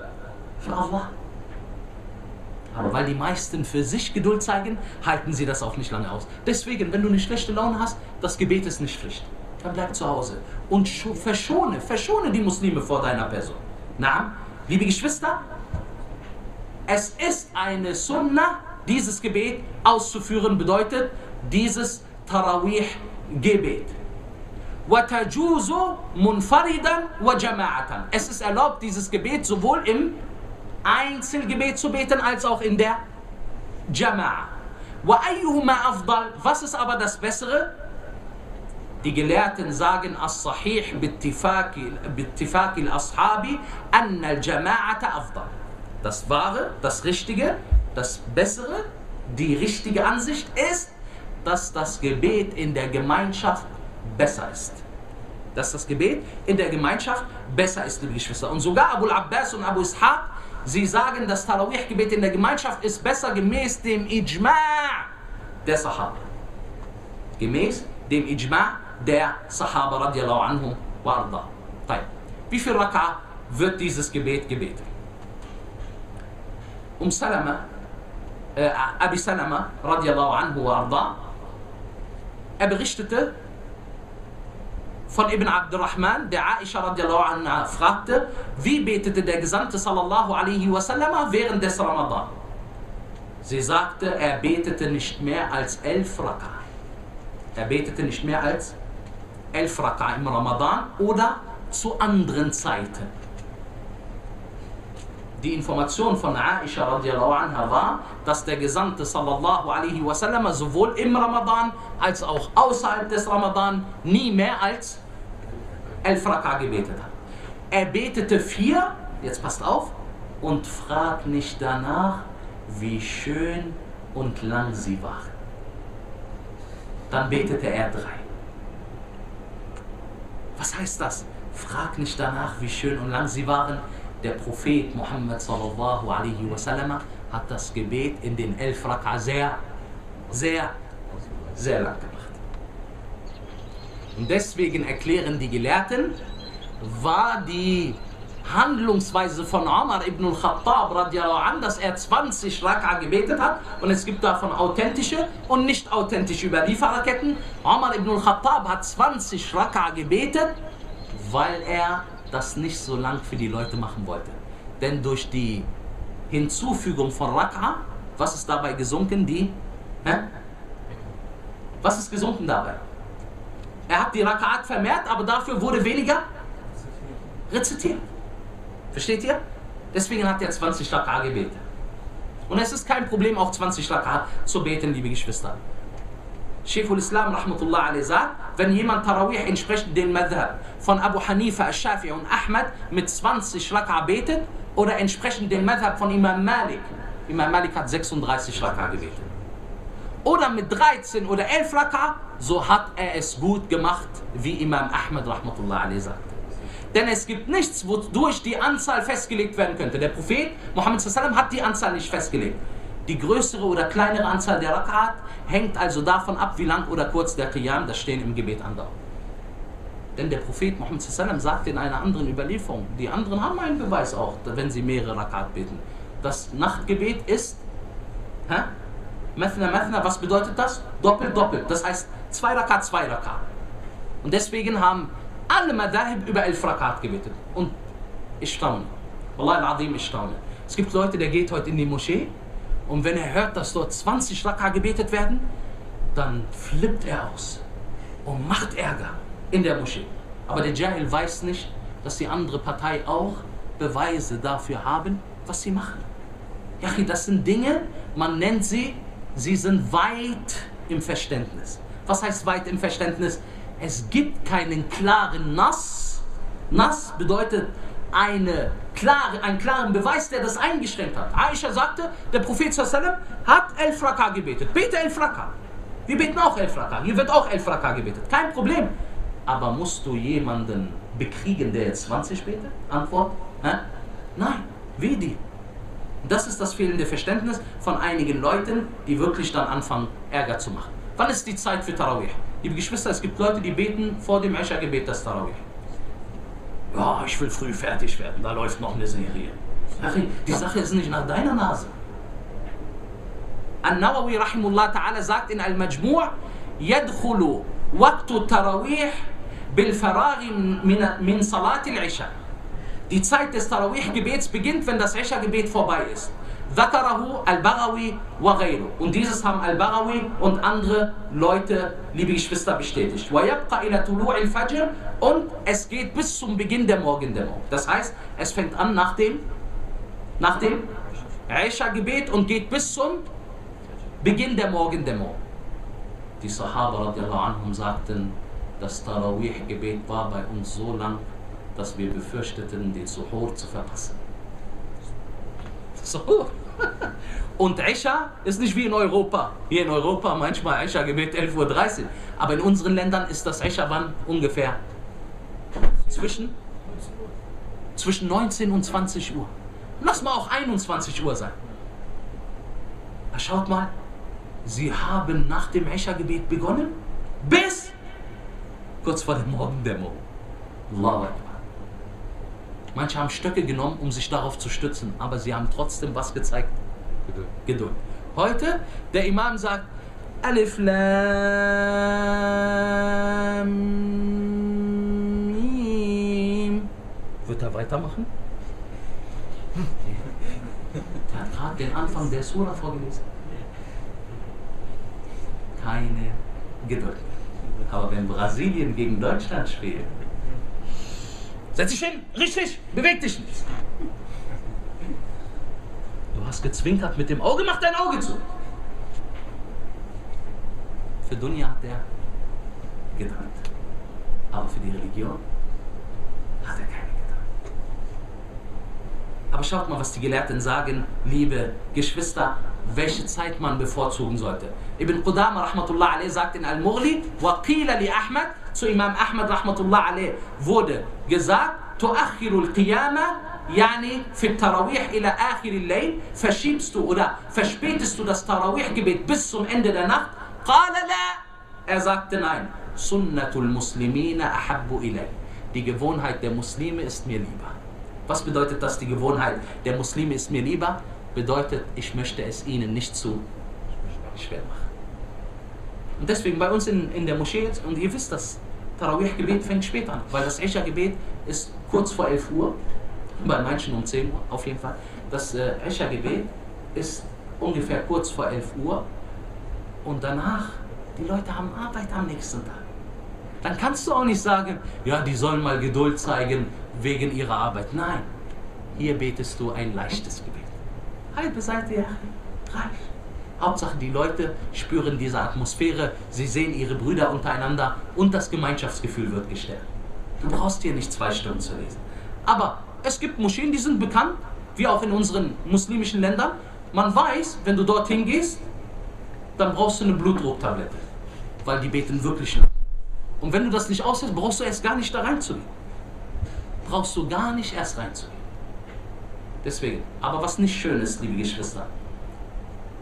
Für Allah. Aber weil die meisten für sich Geduld zeigen, halten sie das auch nicht lange aus. Deswegen, wenn du eine schlechte Laune hast, das Gebet ist nicht Pflicht. Dann bleib zu Hause und scho- verschone, verschone die Muslime vor deiner Person. Na, liebe Geschwister, es ist eine Sunna, dieses Gebet auszuführen, bedeutet dieses Tarawih-Gebet. وَتَجُوزُ مُنْفَرِدًا وَجَمَاعَةً Es ist erlaubt, dieses Gebet sowohl im Einzelgebet zu beten, als auch in der Jama'a. وَأَيُّهُمَا أَفْضَلْ Was ist aber das Bessere? Die Gelehrten sagen الصحيح باتفاق باتفاق الأصحاب أن الجماعة أفضل. das Wahre, das Richtige, das Bessere, die richtige Ansicht ist, dass das Gebet in der Gemeinschaft besser ist. Dass das Gebet in der Gemeinschaft besser ist, liebe Geschwister. Und sogar Abu Abbas und Abu Ishaq, sie sagen, das Tarawih-Gebet in der Gemeinschaft ist besser gemäß dem Ijma' der Sahaba. Gemäß dem Ijma' der Sahaba radiallahu anhu, wa arda. Wie viel Raka wird dieses Gebet gebetet? Um Salama, äh, Abi Salama radiallahu anhu wa arda, er berichtete von Ibn Abdurrahman, der Aisha radiallahu anha fragte, wie betete der Gesandte sallallahu alaihi wasallam während des Ramadan? Sie sagte, er betete nicht mehr als elf Raka. Er betete nicht mehr als elf Raka im Ramadan oder zu anderen Zeiten. Die Information von Aisha radiallahu anha war, dass der Gesandte sallallahu alaihi wasallam sowohl im Ramadan als auch außerhalb des Ramadan nie mehr als elf Raka gebetet hat. Er betete vier, jetzt passt auf, und fragt nicht danach, wie schön und lang sie waren. Dann betete er drei. Was heißt das? Frag nicht danach, wie schön und lang sie waren. Der Prophet Muhammad sallallahu alaihi wasallam hat das Gebet in den elf Raka sehr, sehr, sehr lang gemacht. Und deswegen erklären die Gelehrten, war die Handlungsweise von Umar ibn al-Khattab an, dass er 20 Raka gebetet hat und es gibt davon authentische und nicht authentische Überliefererketten. Umar ibn al-Khattab hat 20 Raka gebetet, weil er das nicht so lang für die Leute machen wollte. Denn durch die Hinzufügung von Raka, was ist dabei gesunken? Die, hä? Was ist gesunken dabei? Er hat die Rakaat vermehrt, aber dafür wurde weniger rezitiert. Versteht ihr? Deswegen hat er 20 Rakaat gebetet. Und es ist kein Problem, auch 20 Rakaat zu beten, liebe Geschwister. Sheikhul Islam rahmatullah sagt, wenn jemand Tarawih entsprechend den Madhab von Abu Hanifa, Shafi und Ahmad mit 20 Raka betet oder entsprechend den Madhab von Imam Malik. Imam Malik hat 36 Raka gebetet. Oder mit 13 oder 11 Raka, so hat er es gut gemacht, wie Imam Ahmad rahmatullah sagt. Denn es gibt nichts, wodurch die Anzahl festgelegt werden könnte. Der Prophet Muhammad hat die Anzahl nicht festgelegt. Die größere oder kleinere Anzahl der Rakat hängt also davon ab, wie lang oder kurz der Qiyam, das Stehen im Gebet andauert. Denn der Prophet Muhammad sallam sagt in einer anderen Überlieferung, die anderen haben einen Beweis auch, wenn sie mehrere Rakat beten. Das Nachtgebet ist, hä? Mathna, Mathna, was bedeutet das? Doppelt, doppelt. Das heißt, zwei Rakat, zwei Rakat. Und deswegen haben alle Madahib über elf Rakat gebetet. Und ich staune. Wallah al-Azim, ich staune. Es gibt Leute, der geht heute in die Moschee und wenn er hört, dass dort 20 Rakat gebetet werden, dann flippt er aus und macht Ärger in der Moschee. Aber der Jahil weiß nicht, dass die andere Partei auch Beweise dafür haben, was sie machen. Ja, das sind Dinge, man nennt sie, sie sind weit im Verständnis. Was heißt weit im Verständnis? Es gibt keinen klaren Nass. Nass bedeutet eine klare, einen klaren Beweis, der das eingeschränkt hat. Aisha sagte, der Prophet hat elf Raka gebetet. Bete elf Raka. Wir beten auch elf Raka. Hier wird auch elf Raka gebetet. Kein Problem. Aber musst du jemanden bekriegen, der jetzt 20 betet? Antwort? Hä? Nein, wie die. Und das ist das fehlende Verständnis von einigen Leuten, die wirklich dann anfangen, Ärger zu machen. Wann ist die Zeit für Tarawih? Liebe Geschwister, es gibt Leute, die beten vor dem Isha-Gebet das Tarawih. Ja, ich will früh fertig werden, da läuft noch eine Serie. Ach, die Sache ist nicht nach deiner Nase. An-Nawawi rahimullah ta'ala sagt in Al-Majmu' يدخل وقت التراويح بالفراغ من من صلاة العشاء. Die Zeit des Tarawih-Gebets beginnt, wenn das Isha-Gebet vorbei ist. ذكره البغوي وغيره. Und dieses haben Al-Baghawi und andere Leute, liebe Geschwister, bestätigt. ويبقى إلى طلوع الفجر und es geht bis zum Beginn der Morgendämmerung. Das heißt, es fängt an nach dem, nach dem Isha-Gebet und geht bis zum Beginn der Morgendämmerung. Die Sahaba radiallahu anhum sagten, das Tarawih-Gebet war bei uns so lang, dass wir befürchteten, den Suhur zu verpassen. Suhur. Und Isha ist nicht wie in Europa. Hier in Europa manchmal Isha-Gebet 11.30 Uhr. Aber in unseren Ländern ist das Isha wann ungefähr? Zwischen? Zwischen 19 und 20 Uhr. Lass mal auch 21 Uhr sein. Schaut mal, sie haben nach dem Isha-Gebet begonnen, bis kurz vor der Morgendämmerung. Allahu Akbar. Manche haben Stöcke genommen, um sich darauf zu stützen, aber sie haben trotzdem was gezeigt? Geduld. Geduld. Heute, der Imam sagt, Alif Lam Mim. Wird er weitermachen? Der hat gerade den Anfang der Sura vorgelesen. Keine Geduld. Aber wenn Brasilien gegen Deutschland spielt, setz dich hin, richtig, beweg dich nicht. Du hast gezwinkert mit dem Auge, mach dein Auge zu. Für Dunja hat er Geduld. Aber für die Religion hat er keine Geduld. Aber schaut mal, was die Gelehrten sagen, liebe Geschwister, welche Zeit man bevorzugen sollte. Ibn Qudama rahmatullah alayh sagt in Al-Mughli, وَقِيلَ لِأَحْمَدْ Zu Imam Ahmad rahmatullah alayh wurde gesagt, تُؤَخِّرُ الْقِيَامَ يعني في التراويح إلى آخر الليل verschiebst du oder verspätest du das Tarawih-Gebet bis zum Ende der Nacht? قال لا. Er sagte nein. Sunnatul Muslimina ahabbu ilay. Die Gewohnheit der Muslime ist mir lieber. Was bedeutet das, die Gewohnheit der Muslime ist mir lieber? Bedeutet, ich möchte es ihnen nicht zu schwer machen. Und deswegen bei uns in, in der Moschee, und ihr wisst das, Tarawih-Gebet fängt spät an, weil das Isha-Gebet ist kurz vor 11 Uhr, bei manchen um 10 Uhr auf jeden Fall. Das äh, Isha-Gebet ist ungefähr kurz vor 11 Uhr und danach, die Leute haben Arbeit am nächsten Tag. Dann kannst du auch nicht sagen, ja, die sollen mal Geduld zeigen wegen ihrer Arbeit. Nein, hier betest du ein leichtes Gebet. Halbe Seite, ja, reicht. Hauptsache, die Leute spüren diese Atmosphäre, sie sehen ihre Brüder untereinander und das Gemeinschaftsgefühl wird gestärkt. Du brauchst hier nicht zwei Stunden zu lesen. Aber es gibt Moscheen, die sind bekannt, wie auch in unseren muslimischen Ländern. Man weiß, wenn du dorthin gehst, dann brauchst du eine Blutdrucktablette, weil die beten wirklich lang. Und wenn du das nicht aushältst, brauchst du erst gar nicht da reinzugehen. Brauchst du gar nicht erst reinzugehen. Deswegen, aber was nicht schön ist, liebe Geschwister,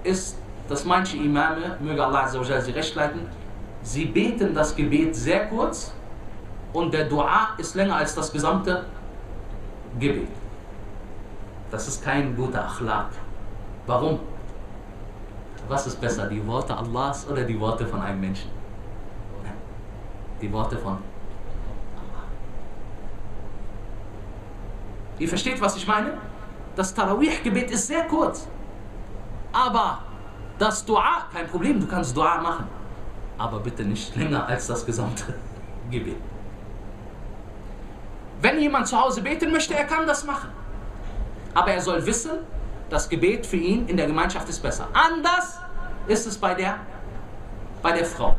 ist, dass manche Imame, möge Allah sie recht leiten, sie beten das Gebet sehr kurz und der Dua ist länger als das gesamte Gebet. Das ist kein guter Akhlaq. Warum? Was ist besser, die Worte Allahs oder die Worte von einem Menschen? Die Worte von Allah. Ihr versteht, was ich meine? Das Tarawih-Gebet ist sehr kurz. Aber das Dua, kein Problem, du kannst Dua machen. Aber bitte nicht länger als das gesamte Gebet. Wenn jemand zu Hause beten möchte, er kann das machen. Aber er soll wissen, das Gebet für ihn in der Gemeinschaft ist besser. Anders ist es bei der, bei der Frau.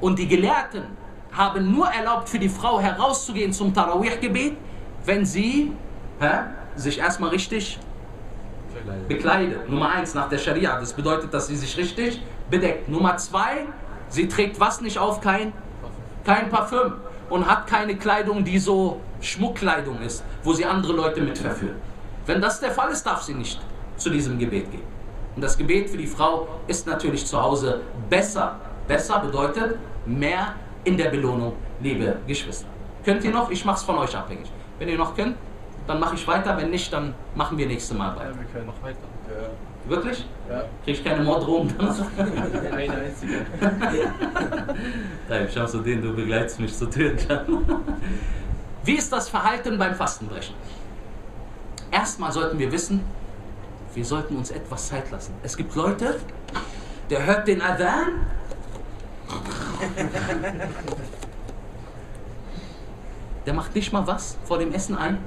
Und die Gelehrten haben nur erlaubt, für die Frau herauszugehen zum Tarawih-Gebet, wenn sie hä, sich erstmal richtig bekleidet. Nummer eins nach der Scharia. Das bedeutet, dass sie sich richtig bedeckt. Nummer zwei, sie trägt was nicht auf? Kein, kein Parfüm. Und hat keine Kleidung, die so Schmuckkleidung ist, wo sie andere Leute mit verführt. Wenn das der Fall ist, darf sie nicht zu diesem Gebet gehen. Und das Gebet für die Frau ist natürlich zu Hause besser. Besser bedeutet mehr in der Belohnung, liebe Geschwister. Könnt ihr noch? Ich mache es von euch abhängig. Wenn ihr noch könnt, dann mache ich weiter. Wenn nicht, dann machen wir nächstes Mal weiter. Ja, wir können noch weiter. Ja. Wirklich? Ja. Krieg ich keine Morddrohung? Eine einzige. Nein, schau so den, du begleitest mich zur Tür. Wie ist das Verhalten beim Fastenbrechen? Erstmal sollten wir wissen, wir sollten uns etwas Zeit lassen. Es gibt Leute, der hört den Adhan. Der macht nicht mal was vor dem Essen ein.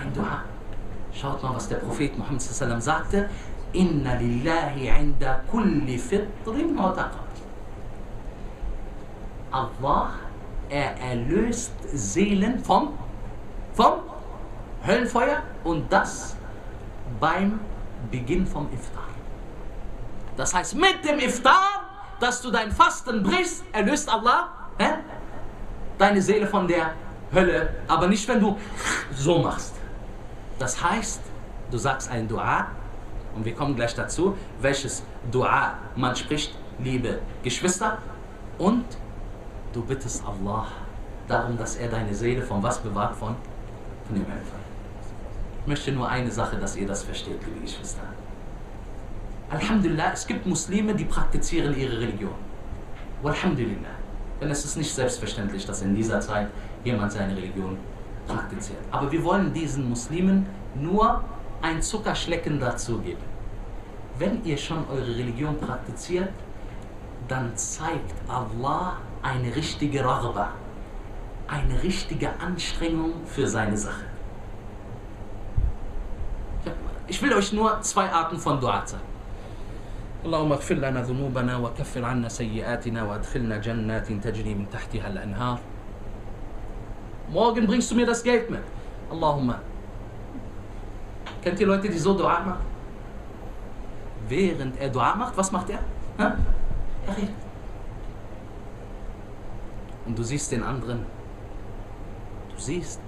Ein Dua. Schaut mal, was der Prophet Muhammad sallam sagte. Inna lillahi inda kulli fitrin. Allah, er erlöst Seelen vom, vom Höllenfeuer und das beim Beginn vom Iftar. Das heißt, mit dem Iftar, dass du dein Fasten brichst, erlöst Allah hä? deine Seele von der Hölle, aber nicht, wenn du so machst. Das heißt, du sagst ein Dua und wir kommen gleich dazu, welches Dua man spricht, liebe Geschwister, und du bittest Allah darum, dass er deine Seele von was bewahrt? Von, von dem Höllenfeuer. Ich möchte nur eine Sache, dass ihr das versteht, liebe Geschwister. Alhamdulillah, es gibt Muslime, die praktizieren ihre Religion. Walhamdulillah. Denn es ist nicht selbstverständlich, dass in dieser Zeit jemand seine Religion praktiziert. Aber wir wollen diesen Muslimen nur ein Zuckerschlecken dazugeben. Wenn ihr schon eure Religion praktiziert, dann zeigt Allah eine richtige Raghba, eine richtige Anstrengung für seine Sache. Ich will euch nur zwei Arten von Dua zeigen. اللهم اغفر لنا ذنوبنا وكفر عنا سيئاتنا وادخلنا جنات تجري من تحتها الانهار Morgen bringst du mir das Geld mit. Allahumma. Kennt ihr Leute, die so Dua machen? Während er Dua macht, was macht er? Hä? Er redet. Und du siehst den anderen. Du siehst,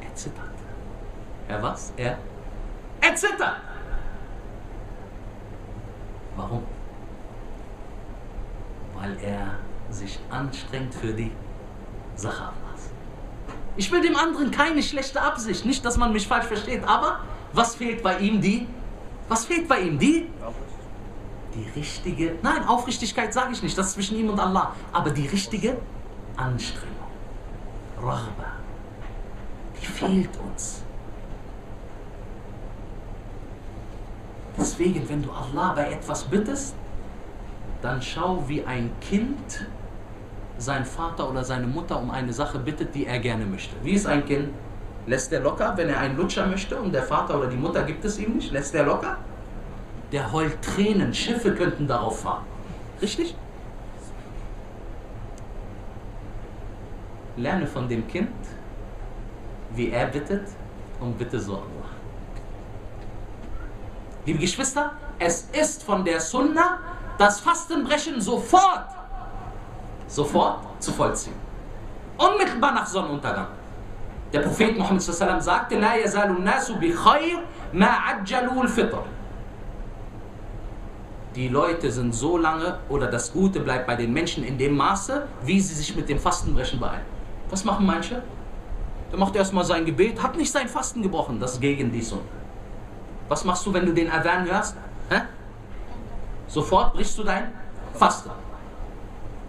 er zittert. Er was? Er? Er zittert! Warum? Weil er sich anstrengt für die Sache. Ich will dem anderen keine schlechte Absicht, nicht, dass man mich falsch versteht, aber was fehlt bei ihm die? Was fehlt bei ihm die? Die richtige, nein, Aufrichtigkeit sage ich nicht, das ist zwischen ihm und Allah, aber die richtige Anstrengung. Rahba. Die fehlt uns. Deswegen, wenn du Allah bei etwas bittest, dann schau, wie ein Kind sein Vater oder seine Mutter um eine Sache bittet, die er gerne möchte. Wie ist ein Kind? Lässt er locker, wenn er einen Lutscher möchte und der Vater oder die Mutter gibt es ihm nicht? Lässt er locker? Der heult Tränen, Schiffe könnten darauf fahren. Richtig? Lerne von dem Kind, wie er bittet und bitte so Allah. Liebe Geschwister, es ist von der Sunna, das Fastenbrechen sofort, sofort zu vollziehen. Unmittelbar nach Sonnenuntergang. Der Prophet Muhammad sagte, La yazalun nasu bi khayr ma ajjalu al-fitr. Die Leute sind so lange, oder das Gute bleibt bei den Menschen in dem Maße, wie sie sich mit dem Fastenbrechen beeilen. Was machen manche? Der macht erstmal sein Gebet, hat nicht sein Fasten gebrochen, das gegen dies und. Was machst du, wenn du den Adhan hörst? Hä? Sofort brichst du dein Fasten.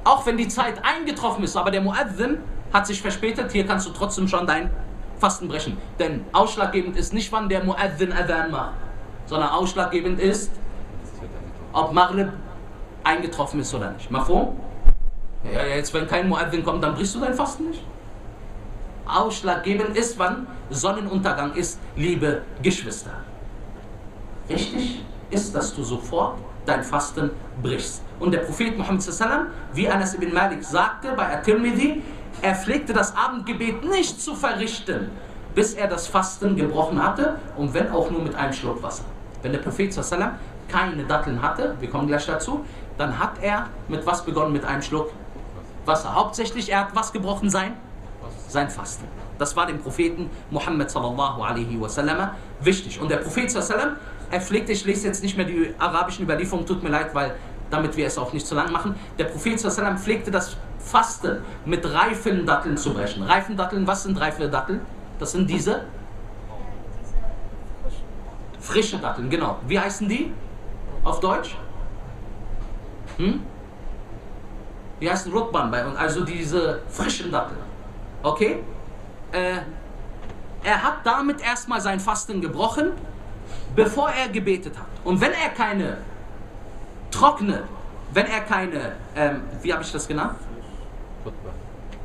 Auch wenn die Zeit eingetroffen ist, aber der Muazzin hat sich verspätet, hier kannst du trotzdem schon dein Fasten brechen. Denn ausschlaggebend ist nicht, wann der Muazzin Adhan macht, sondern ausschlaggebend ist, ob Maghrib eingetroffen ist oder nicht. Mafum? Ja, jetzt wenn kein Muazzin kommt, dann brichst du dein Fasten nicht. Ausschlaggebend ist, wann Sonnenuntergang ist, liebe Geschwister. Richtig ist, dass du sofort dein Fasten brichst. Und der Prophet Muhammad wie Anas ibn Malik sagte bei At-Tirmidhi, er pflegte das Abendgebet nicht zu verrichten, bis er das Fasten gebrochen hatte und wenn auch nur mit einem Schluck Wasser. Wenn der Prophet keine Datteln hatte, wir kommen gleich dazu, dann hat er mit was begonnen? Mit einem Schluck Wasser. Hauptsächlich, er hat was gebrochen sein? Sein Fasten. Das war dem Propheten Muhammad sallallahu alaihi wichtig. Und der Prophet sallam, er pflegte, ich lese jetzt nicht mehr die arabischen Überlieferungen, tut mir leid, weil damit wir es auch nicht zu lang machen. Der Prophet sallam pflegte das Fasten mit reifen Datteln zu brechen. Reifen Datteln, was sind reife Datteln? Das sind diese frische Datteln, genau. Wie heißen die auf Deutsch? Hm? Die heißen Rutban bei uns, also diese frischen Datteln. Okay? Äh, er hat damit erstmal sein Fasten gebrochen, bevor er gebetet hat. Und wenn er keine trockene, wenn er keine, ähm, wie habe ich das genannt?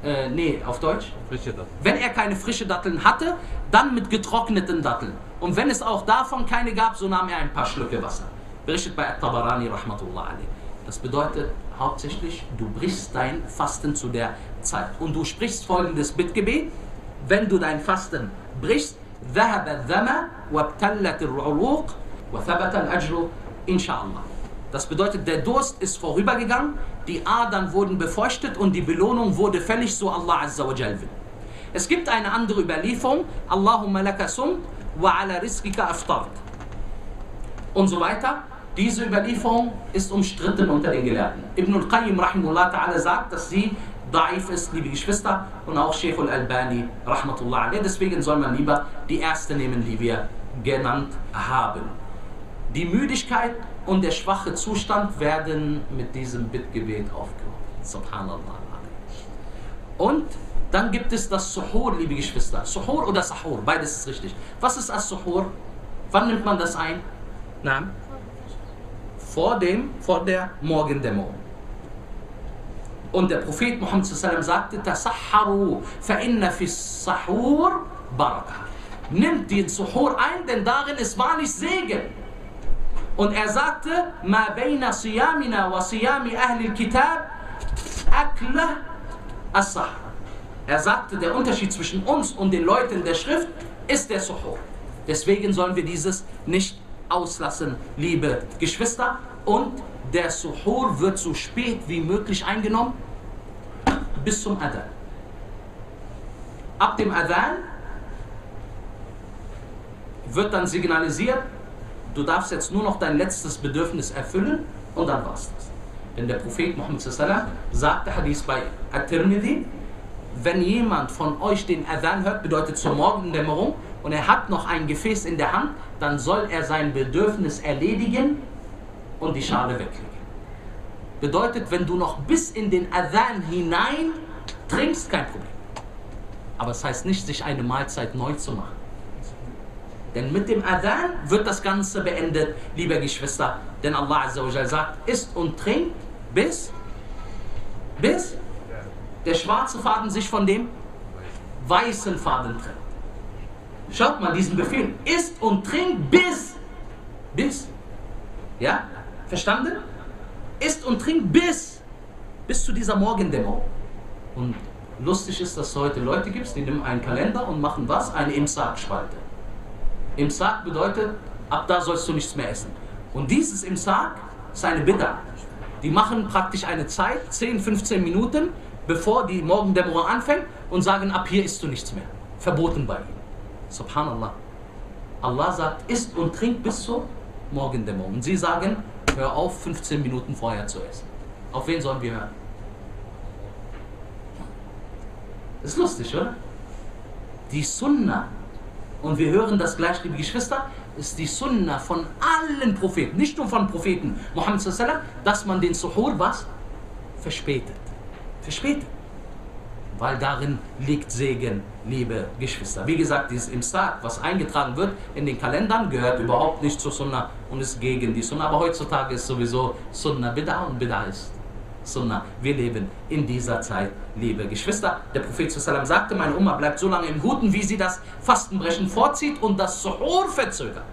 Äh, nee, auf Deutsch? Frische Datteln. Wenn er keine frische Datteln hatte, dann mit getrockneten Datteln. Und wenn es auch davon keine gab, so nahm er ein paar Schlücke Wasser. Berichtet bei At-Tabarani rahmatullah alayh. Das bedeutet hauptsächlich, du brichst dein Fasten zu der Zeit. Und du sprichst folgendes Bittgebet. Wenn du dein Fasten brichst, ذهب الذم وابتلت العروق وثبت الأجر إن شاء الله. Das bedeutet, der Durst ist vorübergegangen, die Adern wurden befeuchtet und die Belohnung wurde fällig, so Allah Azza wa Jal will. Es gibt eine andere Überlieferung, Allahumma laka sumt wa ala rizqika aftart. Und so weiter. Diese Überlieferung ist umstritten unter den Gelehrten. Ibn al-Qayyim rahimullah ta'ala sagt, dass sie daif ist, liebe Geschwister, und auch Sheikh al-Albani rahmatullah alayh. Deswegen soll man lieber die erste nehmen, die wir genannt haben. Die Müdigkeit und der schwache Zustand werden mit diesem Bittgebet aufgehoben. Subhanallah. Und dann gibt es das Suhur, liebe Geschwister. Suhur oder Sahur, beides ist richtig. Was ist das Suhur? Wann nimmt man das ein? Na? Vor dem, vor der Morgendämmerung. Und der Prophet Muhammad sagte, Tasahharu, fa inna fi sahur baraka. Nimmt den Suhur ein, denn darin ist wahrlich Segen. Und er sagte, ma bayna siyamina wa siyami ahli al-kitab akla as-sahur. Er sagte, der Unterschied zwischen uns und den Leuten der Schrift ist der Suhur. Deswegen sollen wir dieses nicht auslassen, liebe Geschwister. Und der Suhur wird so spät wie möglich eingenommen, bis zum Adhan. Ab dem Adhan wird dann signalisiert, du darfst jetzt nur noch dein letztes Bedürfnis erfüllen und dann war's das. Denn der Prophet Muhammad sagte Hadith bei At-Tirmidhi, wenn jemand von euch den Adhan hört, bedeutet zur Morgendämmerung, und er hat noch ein Gefäß in der Hand, dann soll er sein Bedürfnis erledigen und die Schale weglegen. Bedeutet, wenn du noch bis in den Adhan hinein trinkst, kein Problem. Aber es das heißt nicht, sich eine Mahlzeit neu zu machen. Denn mit dem Adhan wird das Ganze beendet, liebe Geschwister. Denn Allah Azza wa Jal sagt, isst und trinkt bis, bis der schwarze Faden sich von dem weißen Faden trennt. Schaut mal diesen Befehl. Isst und trinkt bis, bis, ja, verstanden? Isst und trinkt bis, bis zu dieser Morgendämmerung. Und lustig ist, dass es heute Leute gibt, die nehmen einen Kalender und machen was? Eine Imsak-Spalte. Imsak bedeutet, ab da sollst du nichts mehr essen. Und dieses Imsak ist eine Bidda. Die machen praktisch eine Zeit, 10, 15 Minuten, bevor die Morgendämmerung anfängt und sagen, ab hier isst du nichts mehr. Verboten bei ihnen. Subhanallah. Allah sagt, isst und trinkt bis zur Morgendämmerung. Und sie sagen, hör auf, 15 Minuten vorher zu essen. Auf wen sollen wir hören? Ist lustig, oder? Die Sunna, und wir hören das gleich, liebe Geschwister, ist die Sunna von allen Propheten, nicht nur von Propheten sallam, dass man den Suhur was? Verspätet. Verspätet. Weil darin liegt Segen, liebe Geschwister. Wie gesagt, dieses Imsak, was eingetragen wird in den Kalendern, gehört überhaupt nicht zur Sunna und ist gegen die Sunna. Aber heutzutage ist sowieso Sunna Bid'a und Bid'a ist Sunna. Wir leben in dieser Zeit, liebe Geschwister. Der Prophet sallam sagte, meine Oma bleibt so lange im Guten, wie sie das Fastenbrechen vorzieht und das Suhur verzögert.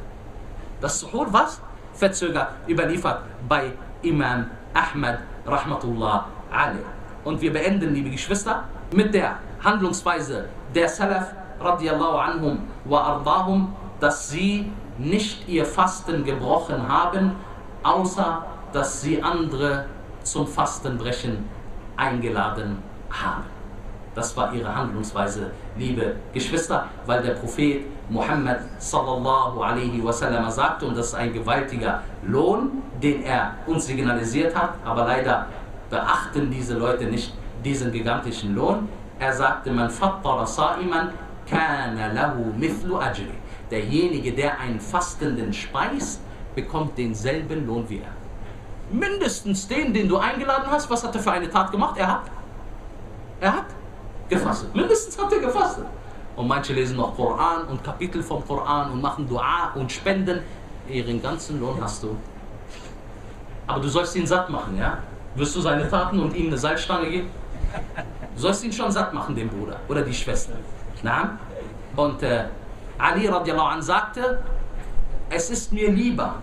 Das Suhur was? Verzögert, überliefert bei Imam Ahmad rahmatullah alayh. Und wir beenden, liebe Geschwister, mit der Handlungsweise der Salaf radiallahu anhum wa ardahum, dass sie nicht ihr Fasten gebrochen haben, außer dass sie andere zum Fastenbrechen eingeladen haben. Das war ihre Handlungsweise, liebe Geschwister, weil der Prophet Muhammad sallallahu alaihi wasallam sagte, und das ist ein gewaltiger Lohn, den er uns signalisiert hat, aber leider beachten diese Leute nicht diesen gigantischen Lohn. Er sagte, man fattara sa'iman kana lahu mithlu ajri. Derjenige, der einen Fastenden speist, bekommt denselben Lohn wie er. Mindestens den, den du eingeladen hast, was hat er für eine Tat gemacht? Er hat, er hat gefastet. Mindestens hat er gefastet. Und manche lesen noch Koran und Kapitel vom Koran und machen Dua und spenden. Ihren ganzen Lohn hast du. Aber du sollst ihn satt machen, ja? Wirst du seine Taten und ihm eine Salzstange geben? Du sollst ihn schon satt machen, den Bruder oder die Schwester. Na? Und äh, Ali radiallahu anh sagte, es ist mir lieber,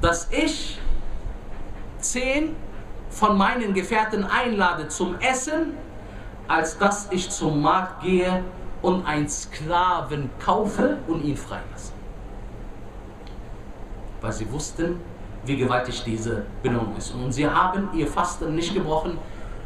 dass ich zehn von meinen Gefährten einlade zum Essen, als dass ich zum Markt gehe und einen Sklaven kaufe und ihn freilasse. Weil sie wussten, wie gewaltig diese Belohnung ist. Und sie haben ihr Fasten nicht gebrochen,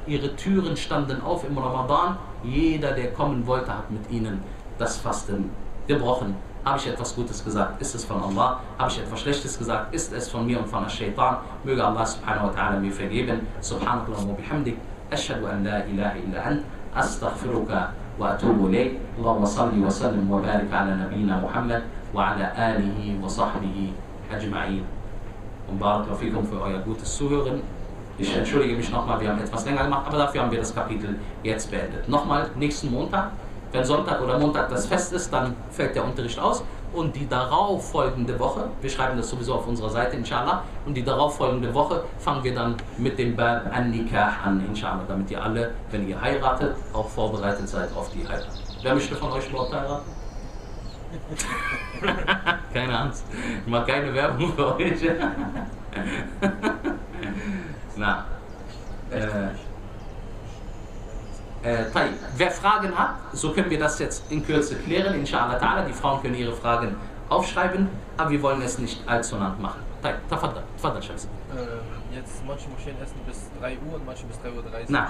Ihre Türen standen auf im Ramadan. Jeder, der kommen wollte, hat mit ihnen das Fasten gebrochen. Habe ich etwas Gutes gesagt? Ist es von Allah? Habe ich etwas Schlechtes gesagt? Ist es von mir und von der Shaitan? Möge Allah subhanahu wa ta'ala mir vergeben. Subhanakallah wa bihamdik. Ashhadu an la ilaha illa ant. Astaghfiruka wa atubu ilayk. Allahumma salli wa sallim wa barik ala nabina Muhammad wa ala alihi wa sahbihi ajma'in. Und barakallahu fikum für euer gutes Zuhören. Ich entschuldige mich nochmal, wir haben etwas länger gemacht, aber dafür haben wir das Kapitel jetzt beendet. Nochmal, nächsten Montag, wenn Sonntag oder Montag das Fest ist, dann fällt der Unterricht aus. Und die darauf folgende Woche, wir schreiben das sowieso auf unserer Seite, inshallah, und die darauf folgende Woche fangen wir dann mit dem Bab an-Nikah an, inshallah, damit ihr alle, wenn ihr heiratet, auch vorbereitet seid auf die Heirat. Wer möchte von euch überhaupt heiraten? keine Angst. Ich mache keine Werbung für euch. Na. Äh, äh, طيب. Wer Fragen hat, so können wir das jetzt in Kürze klären, inshallah ta'ala. Die Frauen können ihre Fragen aufschreiben, aber wir wollen es nicht allzu lang machen. طيب. تفضل تفضل شمس. Äh, jetzt manche Moscheen essen bis 3 Uhr und manche bis 3.30 Uhr. Na.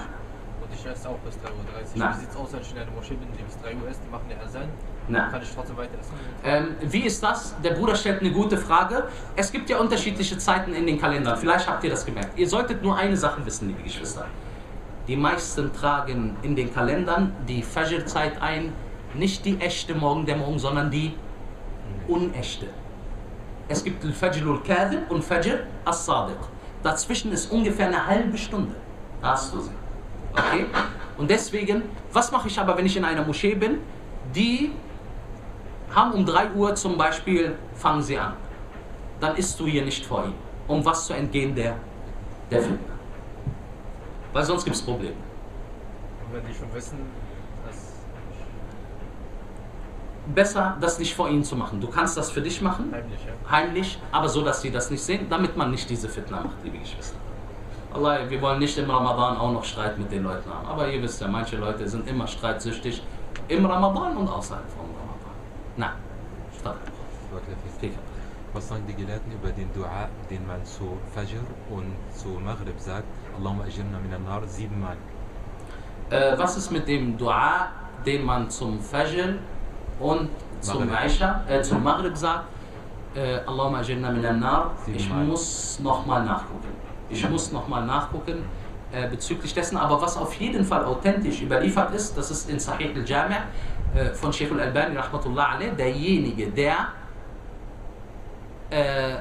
Ich esse auch bis 3.30 Uhr. Na. Wie sieht es aus, wenn ich in einer Moschee bin, die bis 3 Uhr essen, die machen ja Asan? Na. Kann ich trotzdem weiter essen? Ähm, wie ist das? Der Bruder stellt eine gute Frage. Es gibt ja unterschiedliche Zeiten in den Kalendern. Vielleicht habt ihr das gemerkt. Ihr solltet nur eine Sache wissen, liebe Geschwister. Die meisten tragen in den Kalendern die Fajr-Zeit ein, nicht die echte Morgen der Morgen, sondern die unechte. Es gibt Al-Fajr al-Kadhib und Fajr al-Sadiq. Dazwischen ist ungefähr eine halbe Stunde. Da hast du sie. Okay? Und deswegen, was mache ich aber, wenn ich in einer Moschee bin? Die haben um 3 Uhr zum Beispiel, fangen sie an. Dann isst du hier nicht vor ihnen, um was zu entgehen der, der Fitna. Weil sonst gibt es Probleme. Und wenn die schon wissen, dass Besser, das nicht vor ihnen zu machen. Du kannst das für dich machen, heimlich, ja. heimlich, aber so, dass sie das nicht sehen, damit man nicht diese Fitna macht, liebe Geschwister. Allah, wir wollen nicht im Ramadan auch noch Streit mit den Leuten haben. Aber ihr wisst ja, manche Leute sind immer streitsüchtig im Ramadan und außerhalb vom Ramadan. Na, stopp. Was sagen die Gelehrten über den Dua, den man zu Fajr und zu Maghrib sagt? Allahumma ajirna min al-nar siebenmal. Äh, was ist mit dem Dua, den man zum Fajr und zum Maghrib. Isha, äh, zum Maghrib sagt? Äh, Allahumma ajirna min al-nar. Ich muss nochmal nachgucken. Ich muss nochmal nachgucken äh, bezüglich dessen. Aber was auf jeden Fall authentisch überliefert ist, das ist in Sahih al-Jami' äh, von Sheikh al-Albani, derjenige, der äh,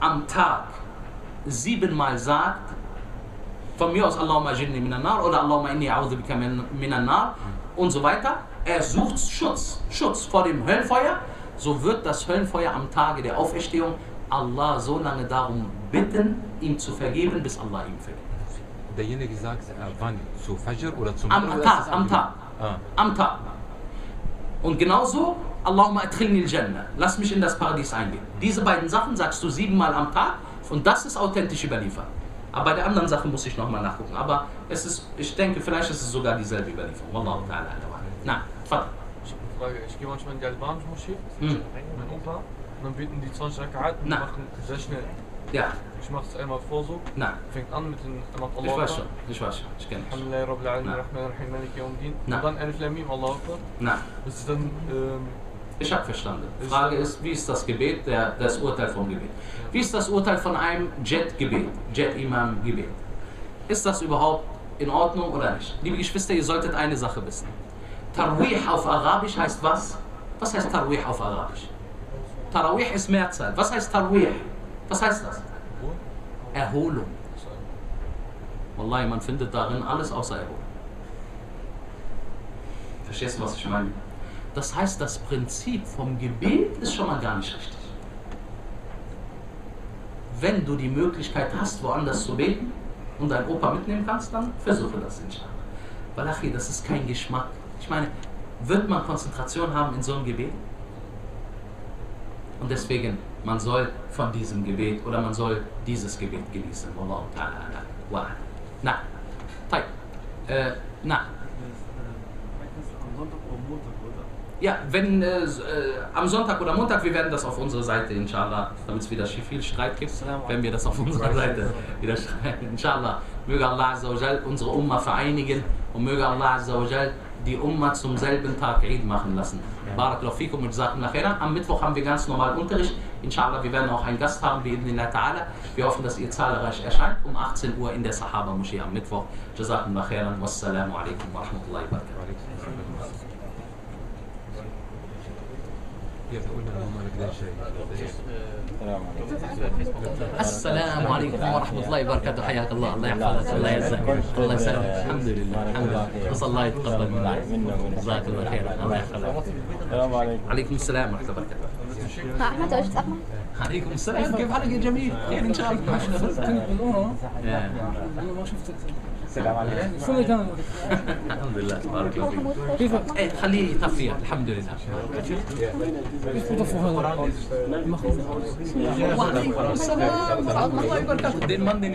am Tag siebenmal sagt, von mir aus Allahumma ajirni minan nar oder Allahumma inni a'udhu bika min- minan und so weiter. Er sucht Schutz, Schutz vor dem Höllenfeuer. So wird das Höllenfeuer am Tage der Auferstehung Allah so lange darum bitten, ihm zu vergeben, bis Allah ihm vergibt. Derjenige sagt, äh, wann? Zu Fajr oder zum Am? Tag, am Tag. Ah, Am Tag. Und genauso, Allahumma adkhilni al-Jannah, lass mich in das Paradies eingehen. Diese beiden Sachen sagst du siebenmal am Tag und das ist authentisch überliefert. Aber bei der anderen Sache muss ich nochmal nachgucken. Aber es ist, ich denke, vielleicht ist es sogar dieselbe Überlieferung. Wallahu ta'ala. ala. Na, Vater. Ich habe eine Frage. Ich gehe manchmal in die albanische Moschee Hm. mit Opa und dann beten die 20 Rakat und machen sehr schnell. Ja, Ich mache es einmal vor so. nein, Fängt an mit den ich Allah weiß Akbar. schon, ich weiß schon, ich kenne das. Alhamdulillah Rabbil Alamin. Rahman Rahim, Malik Yawmiddin. Nein. Und dann Alif Lam Mim, Allah Akbar. Nein, Das ist dann, ähm, ich habe verstanden. Die Frage ist, wie ist das Gebet, der, das Urteil vom Gebet? Wie ist das Urteil von einem Jet-Gebet, Jet-Imam-Gebet? Ist das überhaupt in Ordnung oder nicht? Liebe Geschwister, ihr solltet eine Sache wissen. Tarwih auf Arabisch heißt was? Was heißt Tarwih auf Arabisch? Tarawih ist Mehrzahl. Was heißt Tarwih? Was heißt das? Erholung. Wallahi, man findet darin alles außer Erholung. Verstehst du, was ich meine? Das heißt, das Prinzip vom Gebet ist schon mal gar nicht richtig. Wenn du die Möglichkeit hast, woanders zu beten und deinen Opa mitnehmen kannst, dann versuche das inshallah. Weil, Achi, das ist kein Geschmack. Ich meine, wird man Konzentration haben in so einem Gebet? Und deswegen, man soll von diesem Gebet oder man soll dieses Gebet genießen. Wallahu ta'ala wa Na, Teil. Äh, na, Am Sonntag oder Montag, oder? ja, wenn äh, äh, am Sonntag oder Montag, wir werden das auf unserer Seite, inshallah, damit es wieder viel Streit gibt, wenn wir das auf unserer Seite wieder schreiben. Inshallah, möge Allah unsere Umma vereinigen und möge Allah die Umma zum selben Tag Eid machen lassen. Barakallahu fikum und Jazakum khairan. Am Mittwoch haben wir ganz normal Unterricht. Inshallah, wir werden auch einen Gast haben, bi'idhnillah ta'ala. Wir hoffen, dass ihr zahlreich erscheint um 18 Uhr in der Sahaba-Moschee am Mittwoch. Jazakum khairan. Wassalamu alaikum wa rahmatullahi wa barakatuh. السلام عليكم ورحمة الله وبركاته. حياك الله. الله يحفظك. الله يعزك الله يسلمك. الحمد لله. الحمد لله. نسأل الله يتقبل منا جزاك الله خيرا. الله يحفظك السلام عليكم عليكم السلام ورحمة الله وبركاته. أحمد وش أحمد؟ عليكم السلام. كيف حالك يا جميل؟ خير إن شاء الله. يا. ما شفت السلام عليكم. شو اللي كان الحمد لله بارك الله فيك. كيف؟ إيه خليه يطفي الحمد لله. كيف تطفوا هذا؟ المخبز وعليكم السلام ورحمة الله وبركاته دين من دين